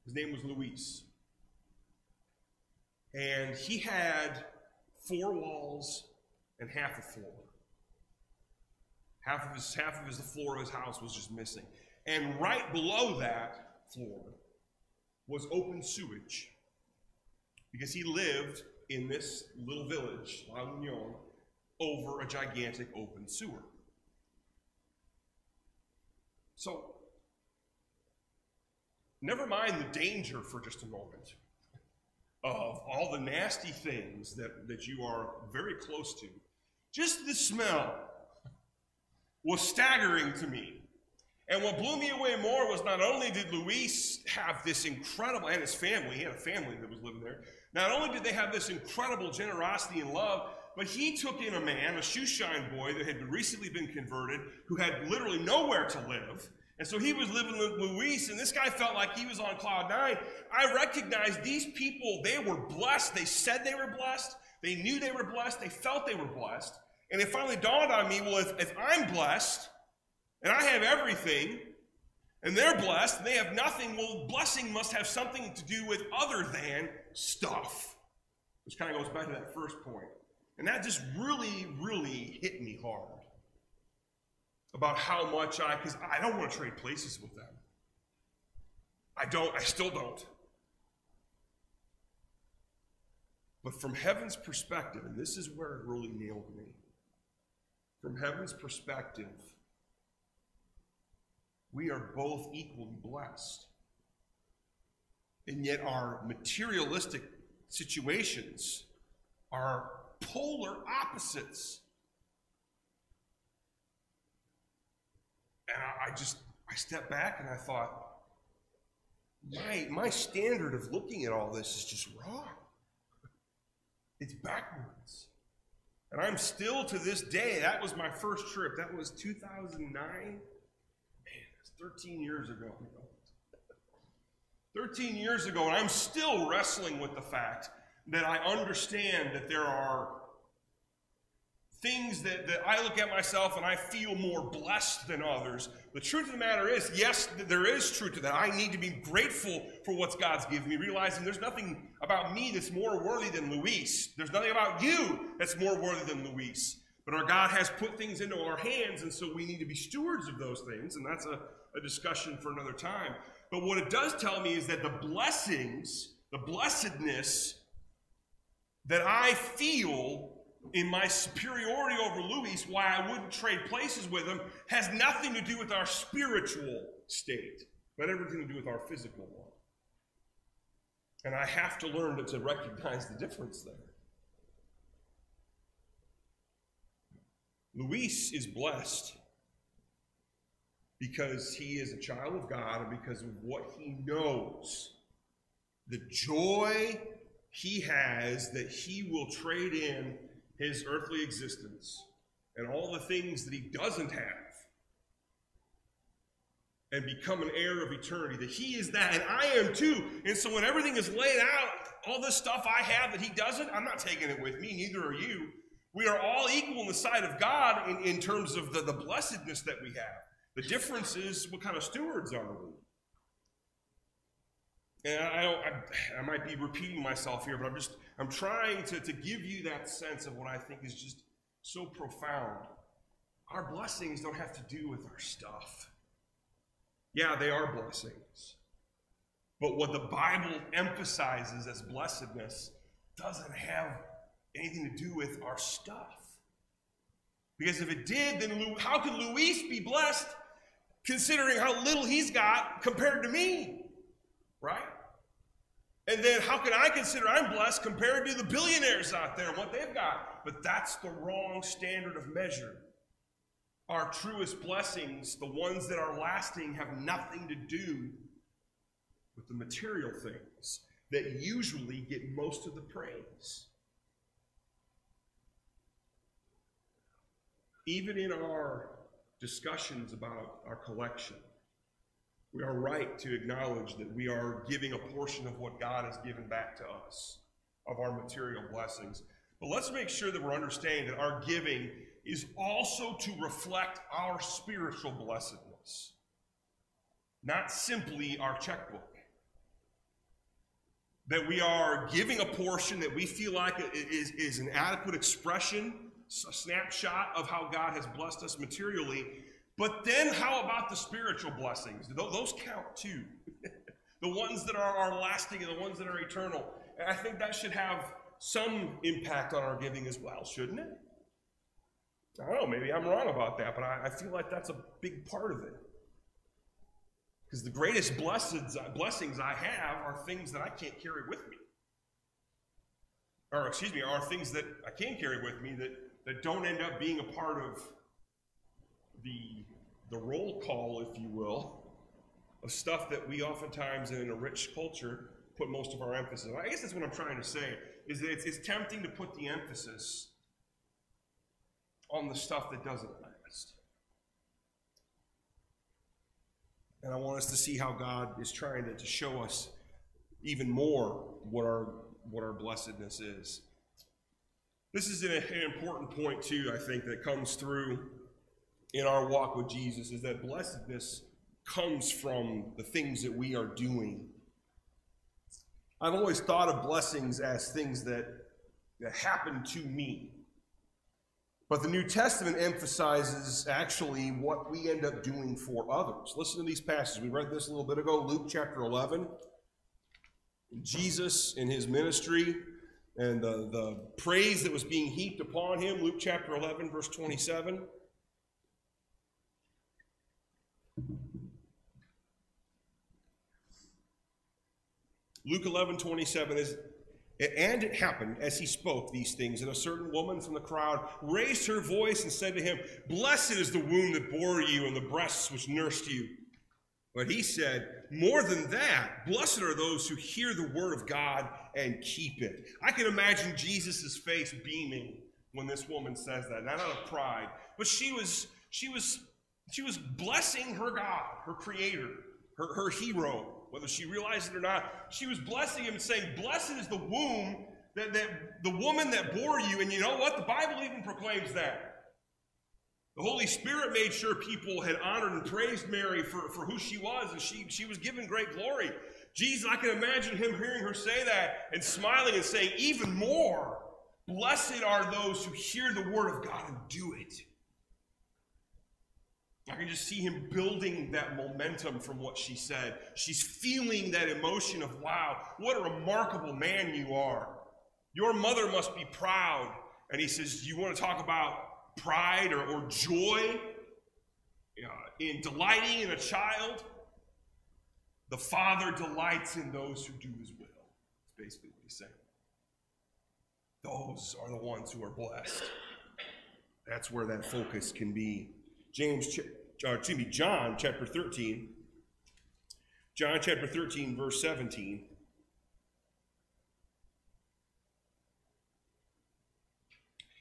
His name was Luis. And he had four walls and half a floor. Half of his half of his the floor of his house was just missing. And right below that floor was open sewage. Because he lived in this little village, La Union, over a gigantic open sewer. So, never mind the danger for just a moment of all the nasty things that, that you are very close to. Just the smell was staggering to me. And what blew me away more was not only did Luis have this incredible, and his family, he had a family that was living there, not only did they have this incredible generosity and love, but he took in a man, a shoeshine boy that had recently been converted, who had literally nowhere to live. And so he was living with Luis, and this guy felt like he was on cloud nine. I recognized these people, they were blessed. They said they were blessed. They knew they were blessed. They felt they were blessed. And it finally dawned on me well, if, if I'm blessed and I have everything, and they're blessed and they have nothing, well, blessing must have something to do with other than stuff. Which kind of goes back to that first point. And that just really, really hit me hard about how much I, because I don't want to trade places with them. I don't, I still don't. But from heaven's perspective, and this is where it really nailed me, from heaven's perspective, we are both equally blessed. And yet, our materialistic situations are polar opposites. And I, just, I stepped back and I thought, my, my standard of looking at all this is just wrong. It's backwards. And I'm still to this day, that was my first trip. That was 2009. Man, it's 13 years ago. 13 years ago, and I'm still wrestling with the fact that I understand that there are things that, that I look at myself and I feel more blessed than others. The truth of the matter is, yes, there is truth to that. I need to be grateful for what God's given me, realizing there's nothing about me that's more worthy than Luis. There's nothing about you that's more worthy than Luis. But our God has put things into our hands, and so we need to be stewards of those things, and that's a, a discussion for another time. But what it does tell me is that the blessings, the blessedness that I feel in my superiority over Luis, why I wouldn't trade places with him, has nothing to do with our spiritual state, but everything to do with our physical one. And I have to learn to, recognize the difference there. Luis is blessed because he is a child of God and because of what he knows. The joy he has that he will trade in his earthly existence and all the things that he doesn't have and become an heir of eternity. That he is that, and I am too. And so when everything is laid out, all this stuff I have that he doesn't, I'm not taking it with me, neither are you. We are all equal in the sight of God in, in terms of the, the blessedness that we have. The difference is what kind of stewards are we? And I, I, I, might be repeating myself here, but I'm just, I'm trying to, to give you that sense of what I think is just so profound. Our blessings don't have to do with our stuff. Yeah, they are blessings. But what the Bible emphasizes as blessedness doesn't have anything to do with our stuff. Because if it did, then how could Luis be blessed considering how little he's got compared to me? Right? And then how can I consider I'm blessed compared to the billionaires out there and what they've got? But that's the wrong standard of measure. Our truest blessings, the ones that are lasting, have nothing to do with the material things that usually get most of the praise. Even in our discussions about our collection, we are right to acknowledge that we are giving a portion of what God has given back to us, of our material blessings. But let's make sure that we're understanding that our giving is also to reflect our spiritual blessedness, not simply our checkbook. That we are giving a portion that we feel like is, is an adequate expression, a snapshot of how God has blessed us materially, but then how about the spiritual blessings? Those count too. <laughs> the ones that are, are lasting and the ones that are eternal. And I think that should have some impact on our giving as well, shouldn't it? I don't know, maybe I'm wrong about that, but I, I feel like that's a big part of it. Because the greatest blessings, uh, blessings I have are things that I can't carry with me. Or, excuse me, are things that I can carry with me that, that don't end up being a part of the, the roll call, if you will, of stuff that we oftentimes in a rich culture put most of our emphasis on. I guess that's what I'm trying to say, is that it's, it's tempting to put the emphasis on the stuff that doesn't last. And I want us to see how God is trying to, to show us even more what our, what our blessedness is. This is an, an important point, too, I think, that comes through in our walk with Jesus is that blessedness comes from the things that we are doing. I've always thought of blessings as things that, that happen to me. But the New Testament emphasizes actually what we end up doing for others. Listen to these passages. We read this a little bit ago, Luke chapter 11. Jesus in his ministry and the, the praise that was being heaped upon him, Luke chapter 11, verse 27. Luke 11, 27 is, and it happened as he spoke these things, and a certain woman from the crowd raised her voice and said to him, Blessed is the womb that bore you and the breasts which nursed you. But he said, More than that, blessed are those who hear the word of God and keep it. I can imagine Jesus' face beaming when this woman says that, not out of pride, but she was, she was, she was blessing her God, her creator, her, her hero, whether she realized it or not. She was blessing him and saying, Blessed is the womb That, that the woman that bore you, and you know what? The Bible even proclaims that. The Holy Spirit made sure people had honored and praised Mary for, for who she was, and she, she was given great glory. Jesus, I can imagine him hearing her say that and smiling and saying, even more, blessed are those who hear the word of God and do it. I can just see him building that momentum from what she said. She's feeling that emotion of, wow, what a remarkable man you are. Your mother must be proud. And he says, You want to talk about pride or, or joy uh, in delighting in a child? The Father delights in those who do his will. That's basically what he's saying. Those are the ones who are blessed. That's where that focus can be. James, uh, excuse me, John chapter 13. John chapter 13, verse 17.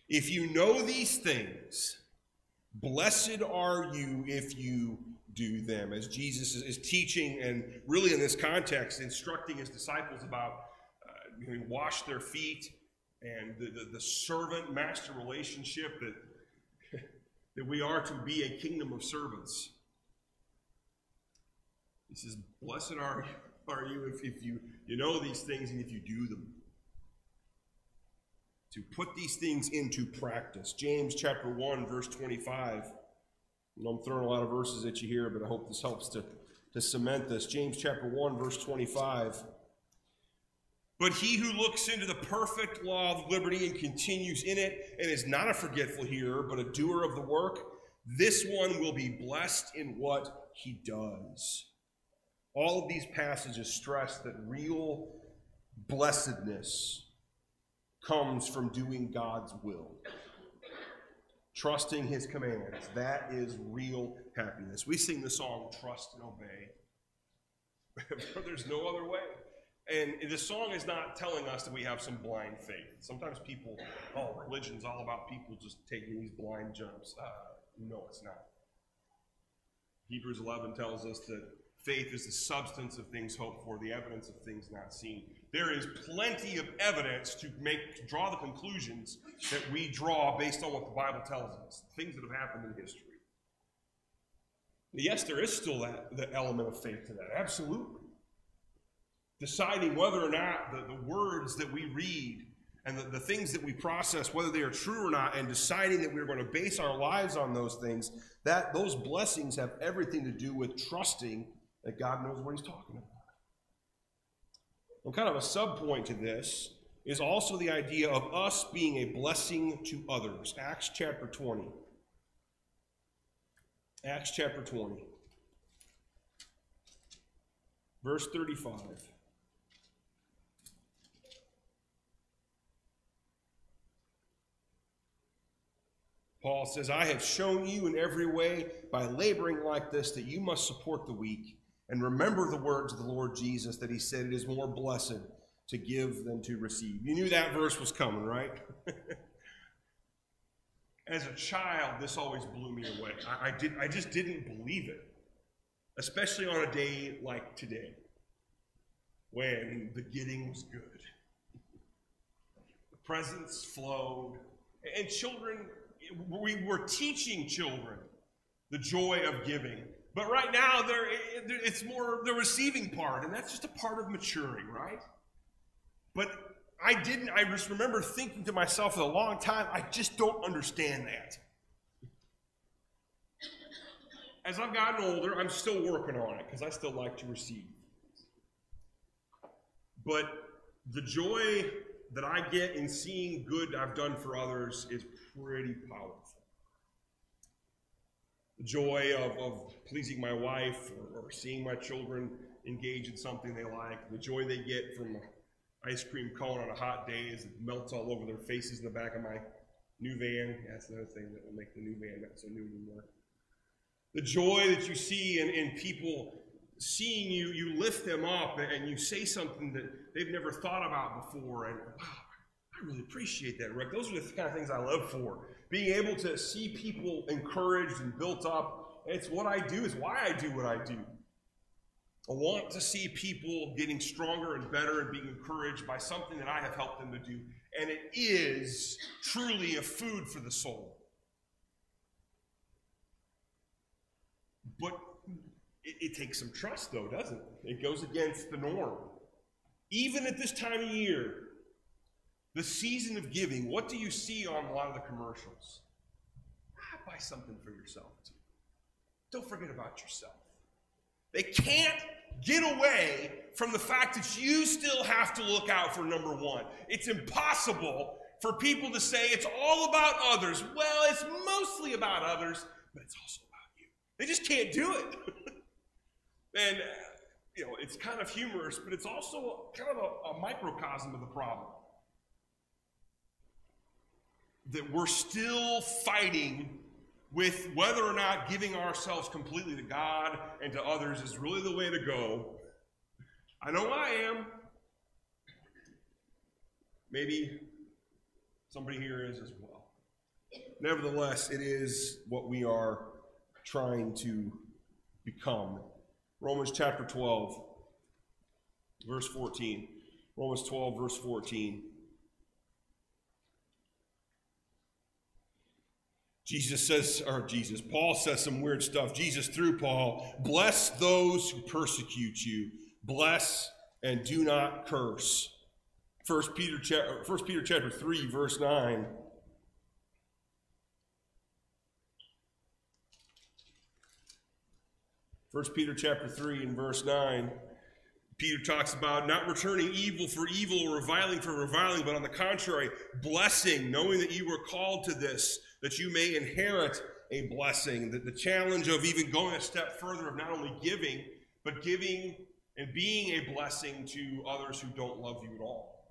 If you know these things, blessed are you if you do them. As Jesus is, is teaching and really in this context, instructing his disciples about uh, wash their feet and the, the, the servant master relationship that that we are to be a kingdom of servants. He says, Blessed are, are you if, if you, you know these things and if you do them. To put these things into practice. James chapter 1, verse 25. I'm throwing a lot of verses at you here, but I hope this helps to, to cement this. James chapter 1, verse 25. But he who looks into the perfect law of liberty and continues in it, and is not a forgetful hearer, but a doer of the work, this one will be blessed in what he does. All of these passages stress that real blessedness comes from doing God's will, trusting his commands. That is real happiness. We sing the song, Trust and Obey. <laughs> There's no other way. And the song is not telling us that we have some blind faith. Sometimes people, oh, religion's all about people just taking these blind jumps. Uh, no, it's not. Hebrews 11 tells us that faith is the substance of things hoped for, the evidence of things not seen. There is plenty of evidence to make to draw the conclusions that we draw based on what the Bible tells us, things that have happened in history. Yes, there is still that the element of faith to that. Absolutely deciding whether or not the, the words that we read and the, the things that we process, whether they are true or not, and deciding that we're going to base our lives on those things, that those blessings have everything to do with trusting that God knows what He's talking about. And kind of a sub point to this is also the idea of us being a blessing to others. Acts chapter 20. Acts chapter 20. Verse 35. Paul says, I have shown you in every way by laboring like this that you must support the weak and remember the words of the Lord Jesus that he said, It is more blessed to give than to receive. You knew that verse was coming, right? <laughs> As a child, this always blew me away. I, I, did, I just didn't believe it, especially on a day like today when the getting was good. The presents flowed, and children we were teaching children the joy of giving. But right now, they're, it's more the receiving part, and that's just a part of maturing, right? But I didn't, I just remember thinking to myself for a long time, I just don't understand that. As I've gotten older, I'm still working on it because I still like to receive. But the joy that I get in seeing good I've done for others is pretty powerful. The joy of, of pleasing my wife or, or seeing my children engage in something they like, the joy they get from an ice cream cone on a hot day as it melts all over their faces in the back of my new van. That's another thing that will make the new van not so new anymore. The joy that you see in, in people seeing you, you lift them up and you say something that they've never thought about before. And wow, I really appreciate that, Rick. Those are the kind of things I live for. Being able to see people encouraged and built up. It's what I do, it's why I do what I do. I want to see people getting stronger and better and being encouraged by something that I have helped them to do. And it is truly a food for the soul. But it, it takes some trust, though, doesn't it? It goes against the norm. Even at this time of year, the season of giving, what do you see on a lot of the commercials? Ah, buy something for yourself, too. Don't forget about yourself. They can't get away from the fact that you still have to look out for number one. It's impossible for people to say it's all about others. Well, it's mostly about others, but it's also about you. They just can't do it. <laughs> and, uh, you know, it's kind of humorous, but it's also kind of a, a microcosm of the problem. That we're still fighting with whether or not giving ourselves completely to God and to others is really the way to go. I know I am. Maybe somebody here is as well. Nevertheless, it is what we are trying to become. Romans chapter 12, verse 14. Romans 12, verse 14. Jesus says, or Jesus, Paul says some weird stuff. Jesus, through Paul, bless those who persecute you, bless and do not curse. First Peter, First Peter chapter 3, verse 9. First Peter chapter 3 and verse 9. Peter talks about not returning evil for evil or reviling for reviling, but on the contrary, blessing, knowing that you were called to this that you may inherit a blessing. That the challenge of even going a step further of not only giving, but giving and being a blessing to others who don't love you at all.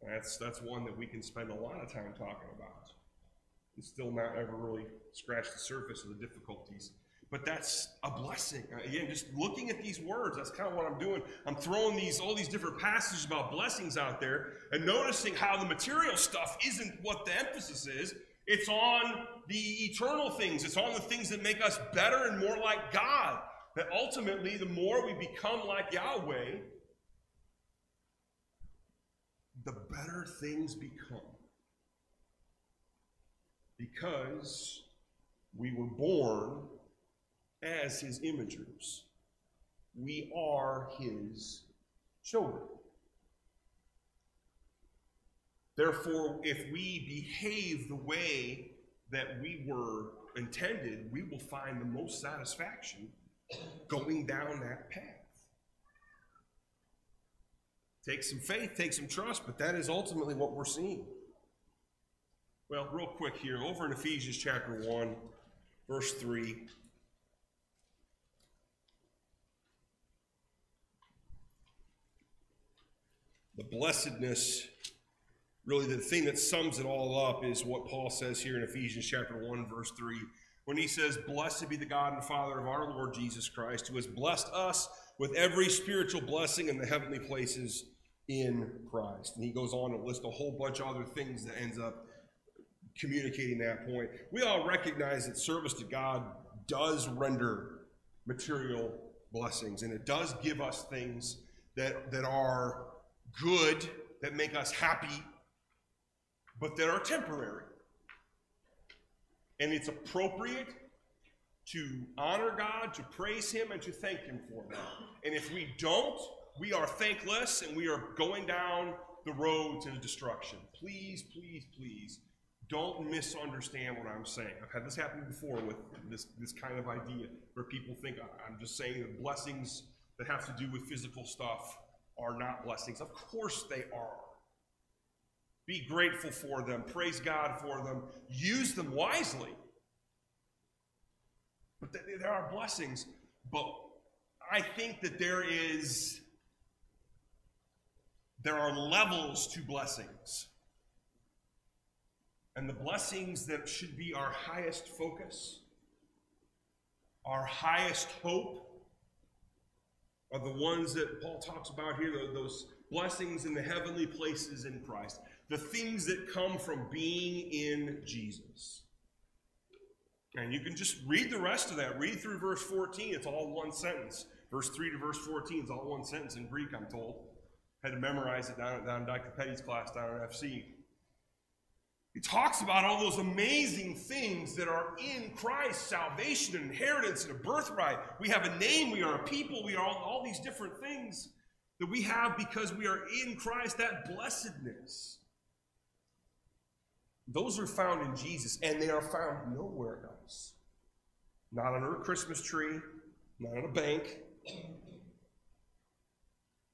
That's, that's one that we can spend a lot of time talking about. And still not ever really scratch the surface of the difficulties but that's a blessing. Uh, again, just looking at these words, that's kind of what I'm doing. I'm throwing these all these different passages about blessings out there and noticing how the material stuff isn't what the emphasis is. It's on the eternal things. It's on the things that make us better and more like God. That ultimately, the more we become like Yahweh, the better things become. Because we were born as his imagers. We are his children. Therefore, if we behave the way that we were intended, we will find the most satisfaction going down that path. Take some faith, take some trust, but that is ultimately what we're seeing. Well, real quick here, over in Ephesians chapter 1, verse 3. The blessedness, really the thing that sums it all up is what Paul says here in Ephesians chapter 1, verse 3, when he says, Blessed be the God and Father of our Lord Jesus Christ, who has blessed us with every spiritual blessing in the heavenly places in Christ. And he goes on to list a whole bunch of other things that ends up communicating that point. We all recognize that service to God does render material blessings, and it does give us things that, that are good, that make us happy, but that are temporary. And it's appropriate to honor God, to praise Him, and to thank Him for that. And if we don't, we are thankless and we are going down the road to destruction. Please, please, please don't misunderstand what I'm saying. I've had this happen before with this, this kind of idea where people think I'm just saying the blessings that have to do with physical stuff are not blessings. Of course they are. Be grateful for them, praise God for them, use them wisely. But there are blessings. But I think that there is there are levels to blessings. And the blessings that should be our highest focus, our highest hope, are the ones that Paul talks about here, those blessings in the heavenly places in Christ, the things that come from being in Jesus. And you can just read the rest of that. Read through verse 14. It's all one sentence. Verse 3 to verse 14 is all one sentence in Greek, I'm told. Had to memorize it down, down in Dr. Petty's class down at FC. He talks about all those amazing things that are in Christ salvation, and inheritance, and a birthright. We have a name, we are a people, we are all, all these different things that we have because we are in Christ, that blessedness. Those are found in Jesus, and they are found nowhere else. Not under a Christmas tree, not in a bank,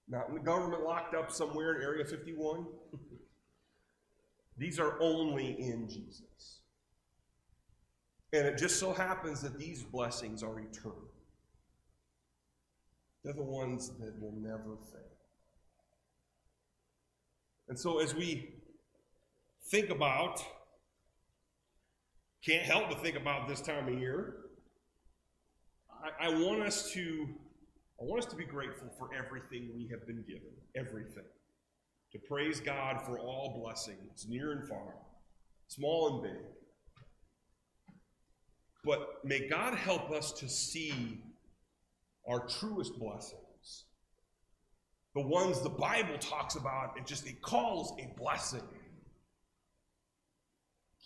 not in the government locked up somewhere in Area 51. <laughs> These are only in Jesus. And it just so happens that these blessings are eternal. They're the ones that will never fail. And so as we think about, can't help but think about this time of year, I, I want us to I want us to be grateful for everything we have been given. Everything to praise God for all blessings, near and far, small and big. But may God help us to see our truest blessings, the ones the Bible talks about, it just it calls a blessing.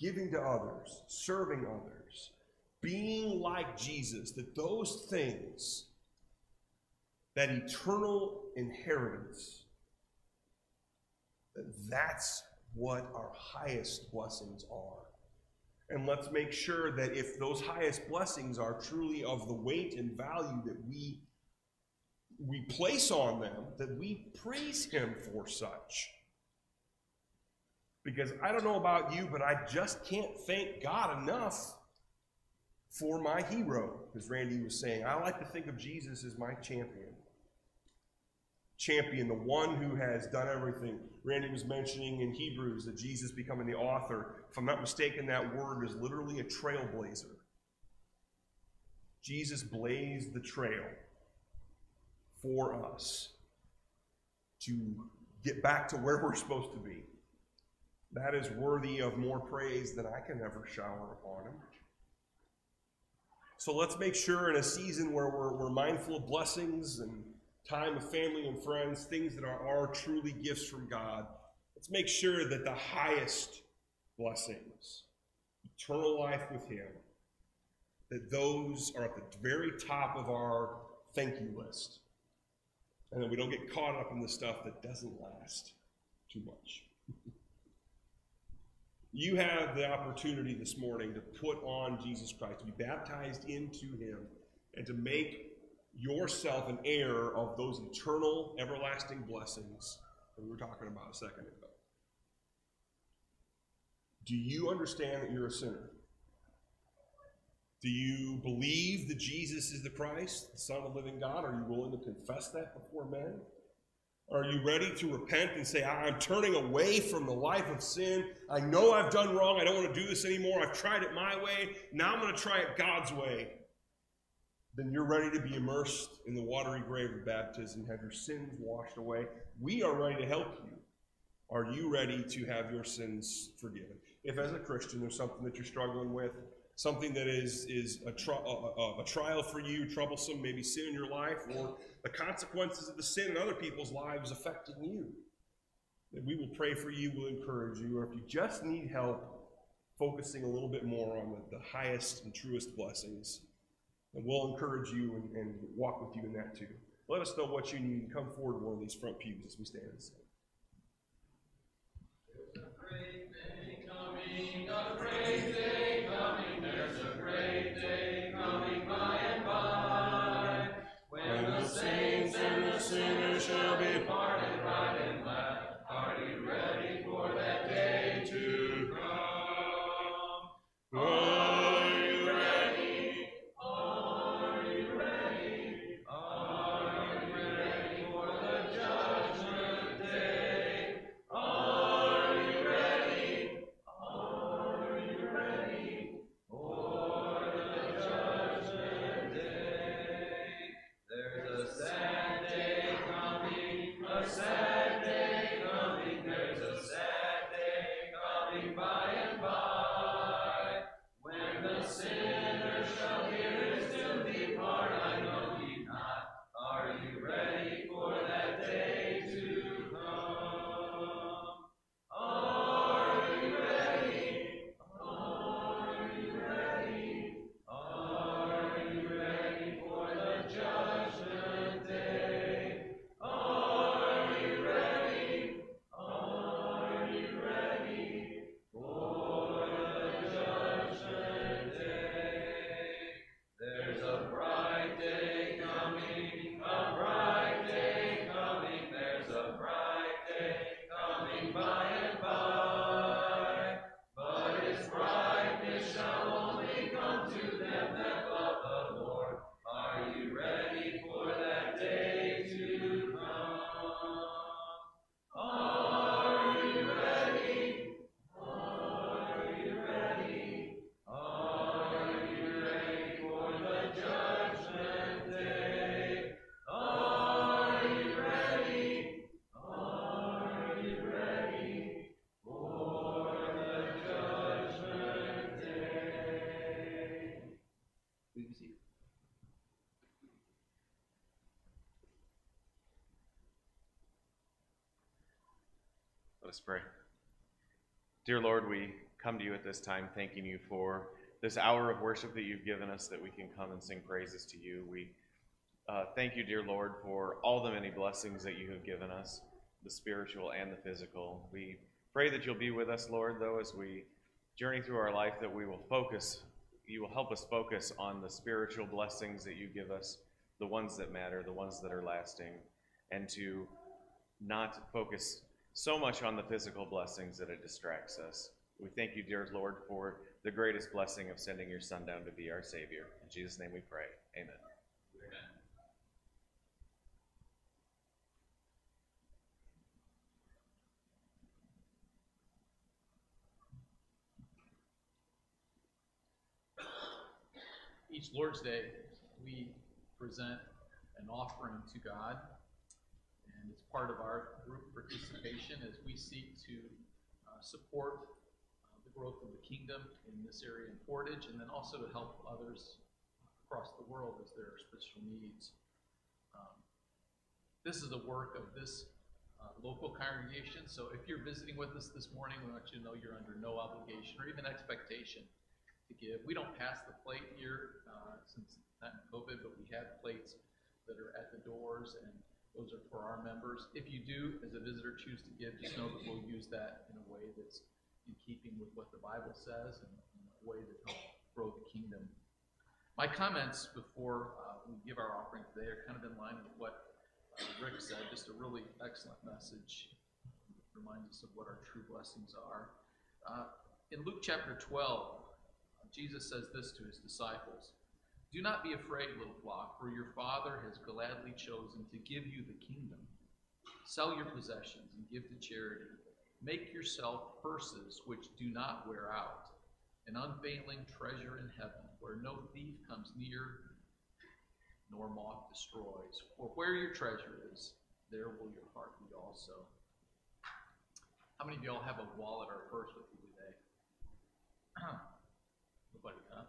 Giving to others, serving others, being like Jesus, that those things, that eternal inheritance, that's what our highest blessings are. And let's make sure that if those highest blessings are truly of the weight and value that we we place on them, that we praise him for such. Because I don't know about you, but I just can't thank God enough for my hero, as Randy was saying. I like to think of Jesus as my champion champion, the one who has done everything. Randy was mentioning in Hebrews that Jesus becoming the author. If I'm not mistaken, that word is literally a trailblazer. Jesus blazed the trail for us to get back to where we're supposed to be. That is worthy of more praise than I can ever shower upon him. So let's make sure in a season where we're, we're mindful of blessings and time with family and friends, things that are, are truly gifts from God. Let's make sure that the highest blessings, eternal life with Him, that those are at the very top of our thank you list. And that we don't get caught up in the stuff that doesn't last too much. <laughs> you have the opportunity this morning to put on Jesus Christ, to be baptized into Him, and to make yourself an heir of those eternal, everlasting blessings that we were talking about a second ago. Do you understand that you're a sinner? Do you believe that Jesus is the Christ, the Son of the living God? Are you willing to confess that before men? Are you ready to repent and say, I'm turning away from the life of sin? I know I've done wrong. I don't want to do this anymore. I've tried it my way. Now I'm going to try it God's way then you're ready to be immersed in the watery grave of baptism, have your sins washed away. We are ready to help you. Are you ready to have your sins forgiven? If, as a Christian, there's something that you're struggling with, something that is, is a, a, uh, uh, a trial for you, troublesome, maybe sin in your life, or the consequences of the sin in other people's lives affecting you, then we will pray for you, we'll encourage you. Or if you just need help focusing a little bit more on the, the highest and truest blessings, and we'll encourage you and, and walk with you in that too. Let us know what you need. Come forward one of these front pews as we stand and sing. Let's pray. Dear Lord, we come to you at this time thanking you for this hour of worship that you've given us that we can come and sing praises to you. We uh, thank you, dear Lord, for all the many blessings that you have given us, the spiritual and the physical. We pray that you'll be with us, Lord, though, as we journey through our life, that we will focus, you will help us focus on the spiritual blessings that you give us, the ones that matter, the ones that are lasting, and to not focus so much on the physical blessings that it distracts us. We thank you, dear Lord, for the greatest blessing of sending your Son down to be our Savior. In Jesus' name we pray. Amen. Each Lord's Day, we present an offering to God, and it's part of our group participation as we seek to uh, support uh, the growth of the kingdom in this area in Portage, and then also to help others across the world as there are special needs. Um, this is the work of this uh, local congregation, so if you're visiting with us this morning, we want you to know you're under no obligation or even expectation to give. We don't pass the plate here uh, since not COVID, but we have plates that are at the doors, and those are for our members. If you do, as a visitor, choose to give, just know that we'll use that in a way that's in keeping with what the Bible says and in a way that helps grow the kingdom. My comments before uh, we give our offering today are kind of in line with what uh, Rick said, just a really excellent message. It Reminds us of what our true blessings are. Uh, in Luke chapter 12, Jesus says this to his disciples Do not be afraid, little flock, for your Father has gladly chosen to give you the kingdom. Sell your possessions and give to charity. Make yourself purses which do not wear out, an unfailing treasure in heaven, where no thief comes near nor moth destroys. For where your treasure is, there will your heart be also. How many of y'all have a wallet or a purse with you today? <clears throat> Nobody, huh?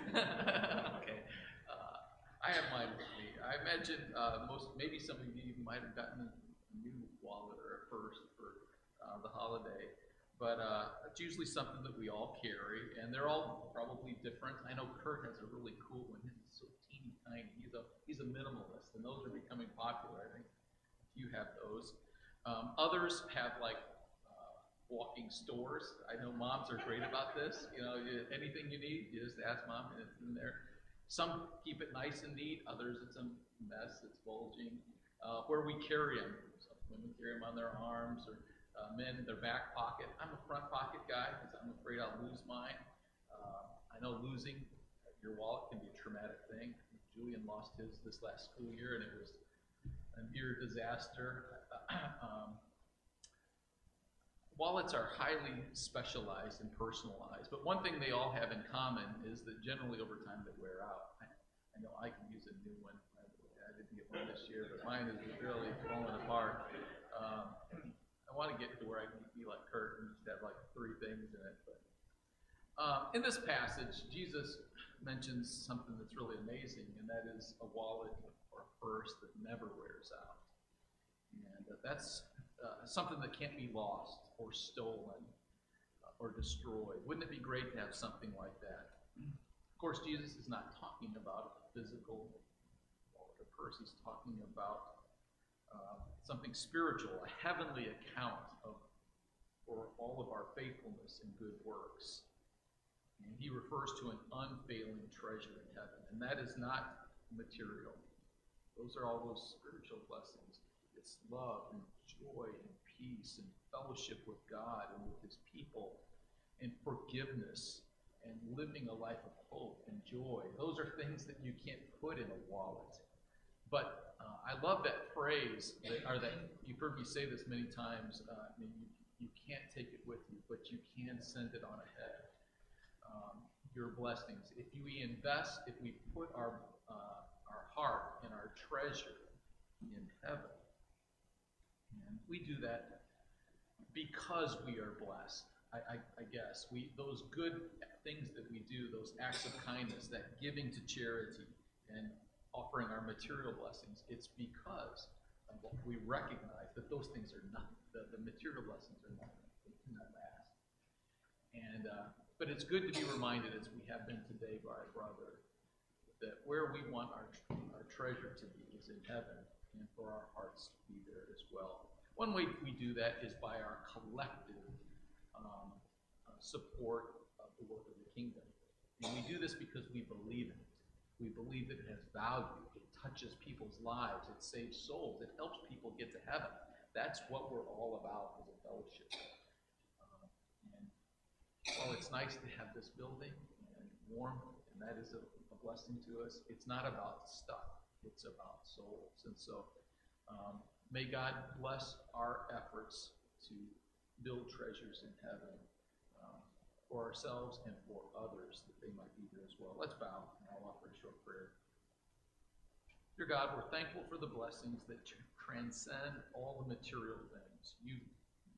<laughs> okay. Uh, I have mine with me. I imagine uh, most, maybe some of you might have gotten a new wallet or a purse for uh, the holiday, but uh, it's usually something that we all carry, and they're all probably different. I know Kurt has a really cool one. Is so teeny tiny. He's a he's a minimalist, and those are becoming popular. I think you have those. Um, others have like walking stores. I know moms are great about this. You know, you, anything you need, you just ask mom, and it's in there. Some keep it nice and neat. Others, it's a mess. It's bulging. Uh, where we carry them, some women carry them on their arms, or uh, men in their back pocket. I'm a front pocket guy because I'm afraid I'll lose mine. Uh, I know losing your wallet can be a traumatic thing. Julian lost his this last school year, and it was a near disaster. <clears throat> um, Wallets are highly specialized and personalized, but one thing they all have in common is that generally over time they wear out. I, know I can use a new one. I, I didn't get one this year, but mine is really falling apart. Um, I want to get to where I can be like Kurt and just have like three things in it. But um, in this passage, Jesus mentions something that's really amazing, and that is a wallet or purse that never wears out. And uh, that's uh, something that can't be lost or stolen uh, or destroyed. Wouldn't it be great to have something like that? Of course, Jesus is not talking about a physical purse. He's talking about uh, something spiritual, a heavenly account of for all of our faithfulness and good works. And he refers to an unfailing treasure in heaven, and that is not material. Those are all those spiritual blessings. It's love and joy and peace and fellowship with God and with his people and forgiveness and living a life of hope and joy. Those are things that you can't put in a wallet. But uh, I love that phrase, that, or that you've heard me say this many times. Uh, I mean, you, you can't take it with you, but you can send it on ahead. Um, your blessings. If we invest, if we put our uh, our heart and our treasure in heaven, we do that because we are blessed. I, I, I, guess we those good things that we do, those acts of kindness, that giving to charity and offering our material blessings, it's because we recognize that those things are not, the, the material blessings are not, they cannot last. And, uh, but it's good to be reminded, as we have been today by our brother, that where we want our, our treasure to be is in heaven, and for our hearts to be there as well. One way we do that is by our collective um, uh, support of the work of the kingdom. And we do this because we believe in it. We believe it has value. It touches people's lives. It saves souls. It helps people get to heaven. That's what we're all about as a fellowship. Um, and while it's nice to have this building and warm, and that is a, a blessing to us, it's not about stuff. It's about souls. And so um, may God bless our efforts to build treasures in heaven um, for ourselves and for others that they might be there as well. Let's bow and I'll offer a short prayer. Dear God, we're thankful for the blessings that transcend all the material things. You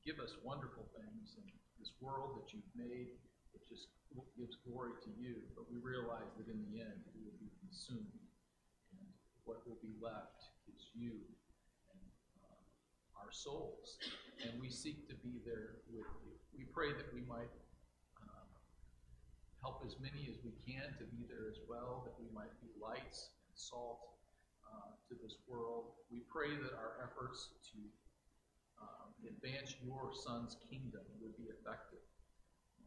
give us wonderful things in this world that you've made, that just gives glory to you, but we realize that in the end it will be consumed. And what will be left is you souls. And we seek to be there with you. We pray that we might um, help as many as we can to be there as well, that we might be lights and salt uh, to this world. We pray that our efforts to um, advance your Son's kingdom would be effective,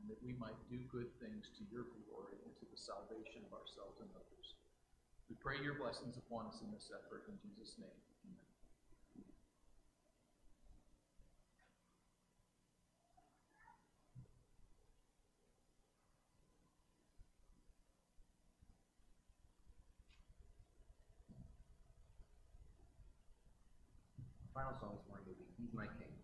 and that we might do good things to your glory and to the salvation of ourselves and others. We pray your blessings upon us in this effort in Jesus' name. Amen. Final song morning will be He's My King.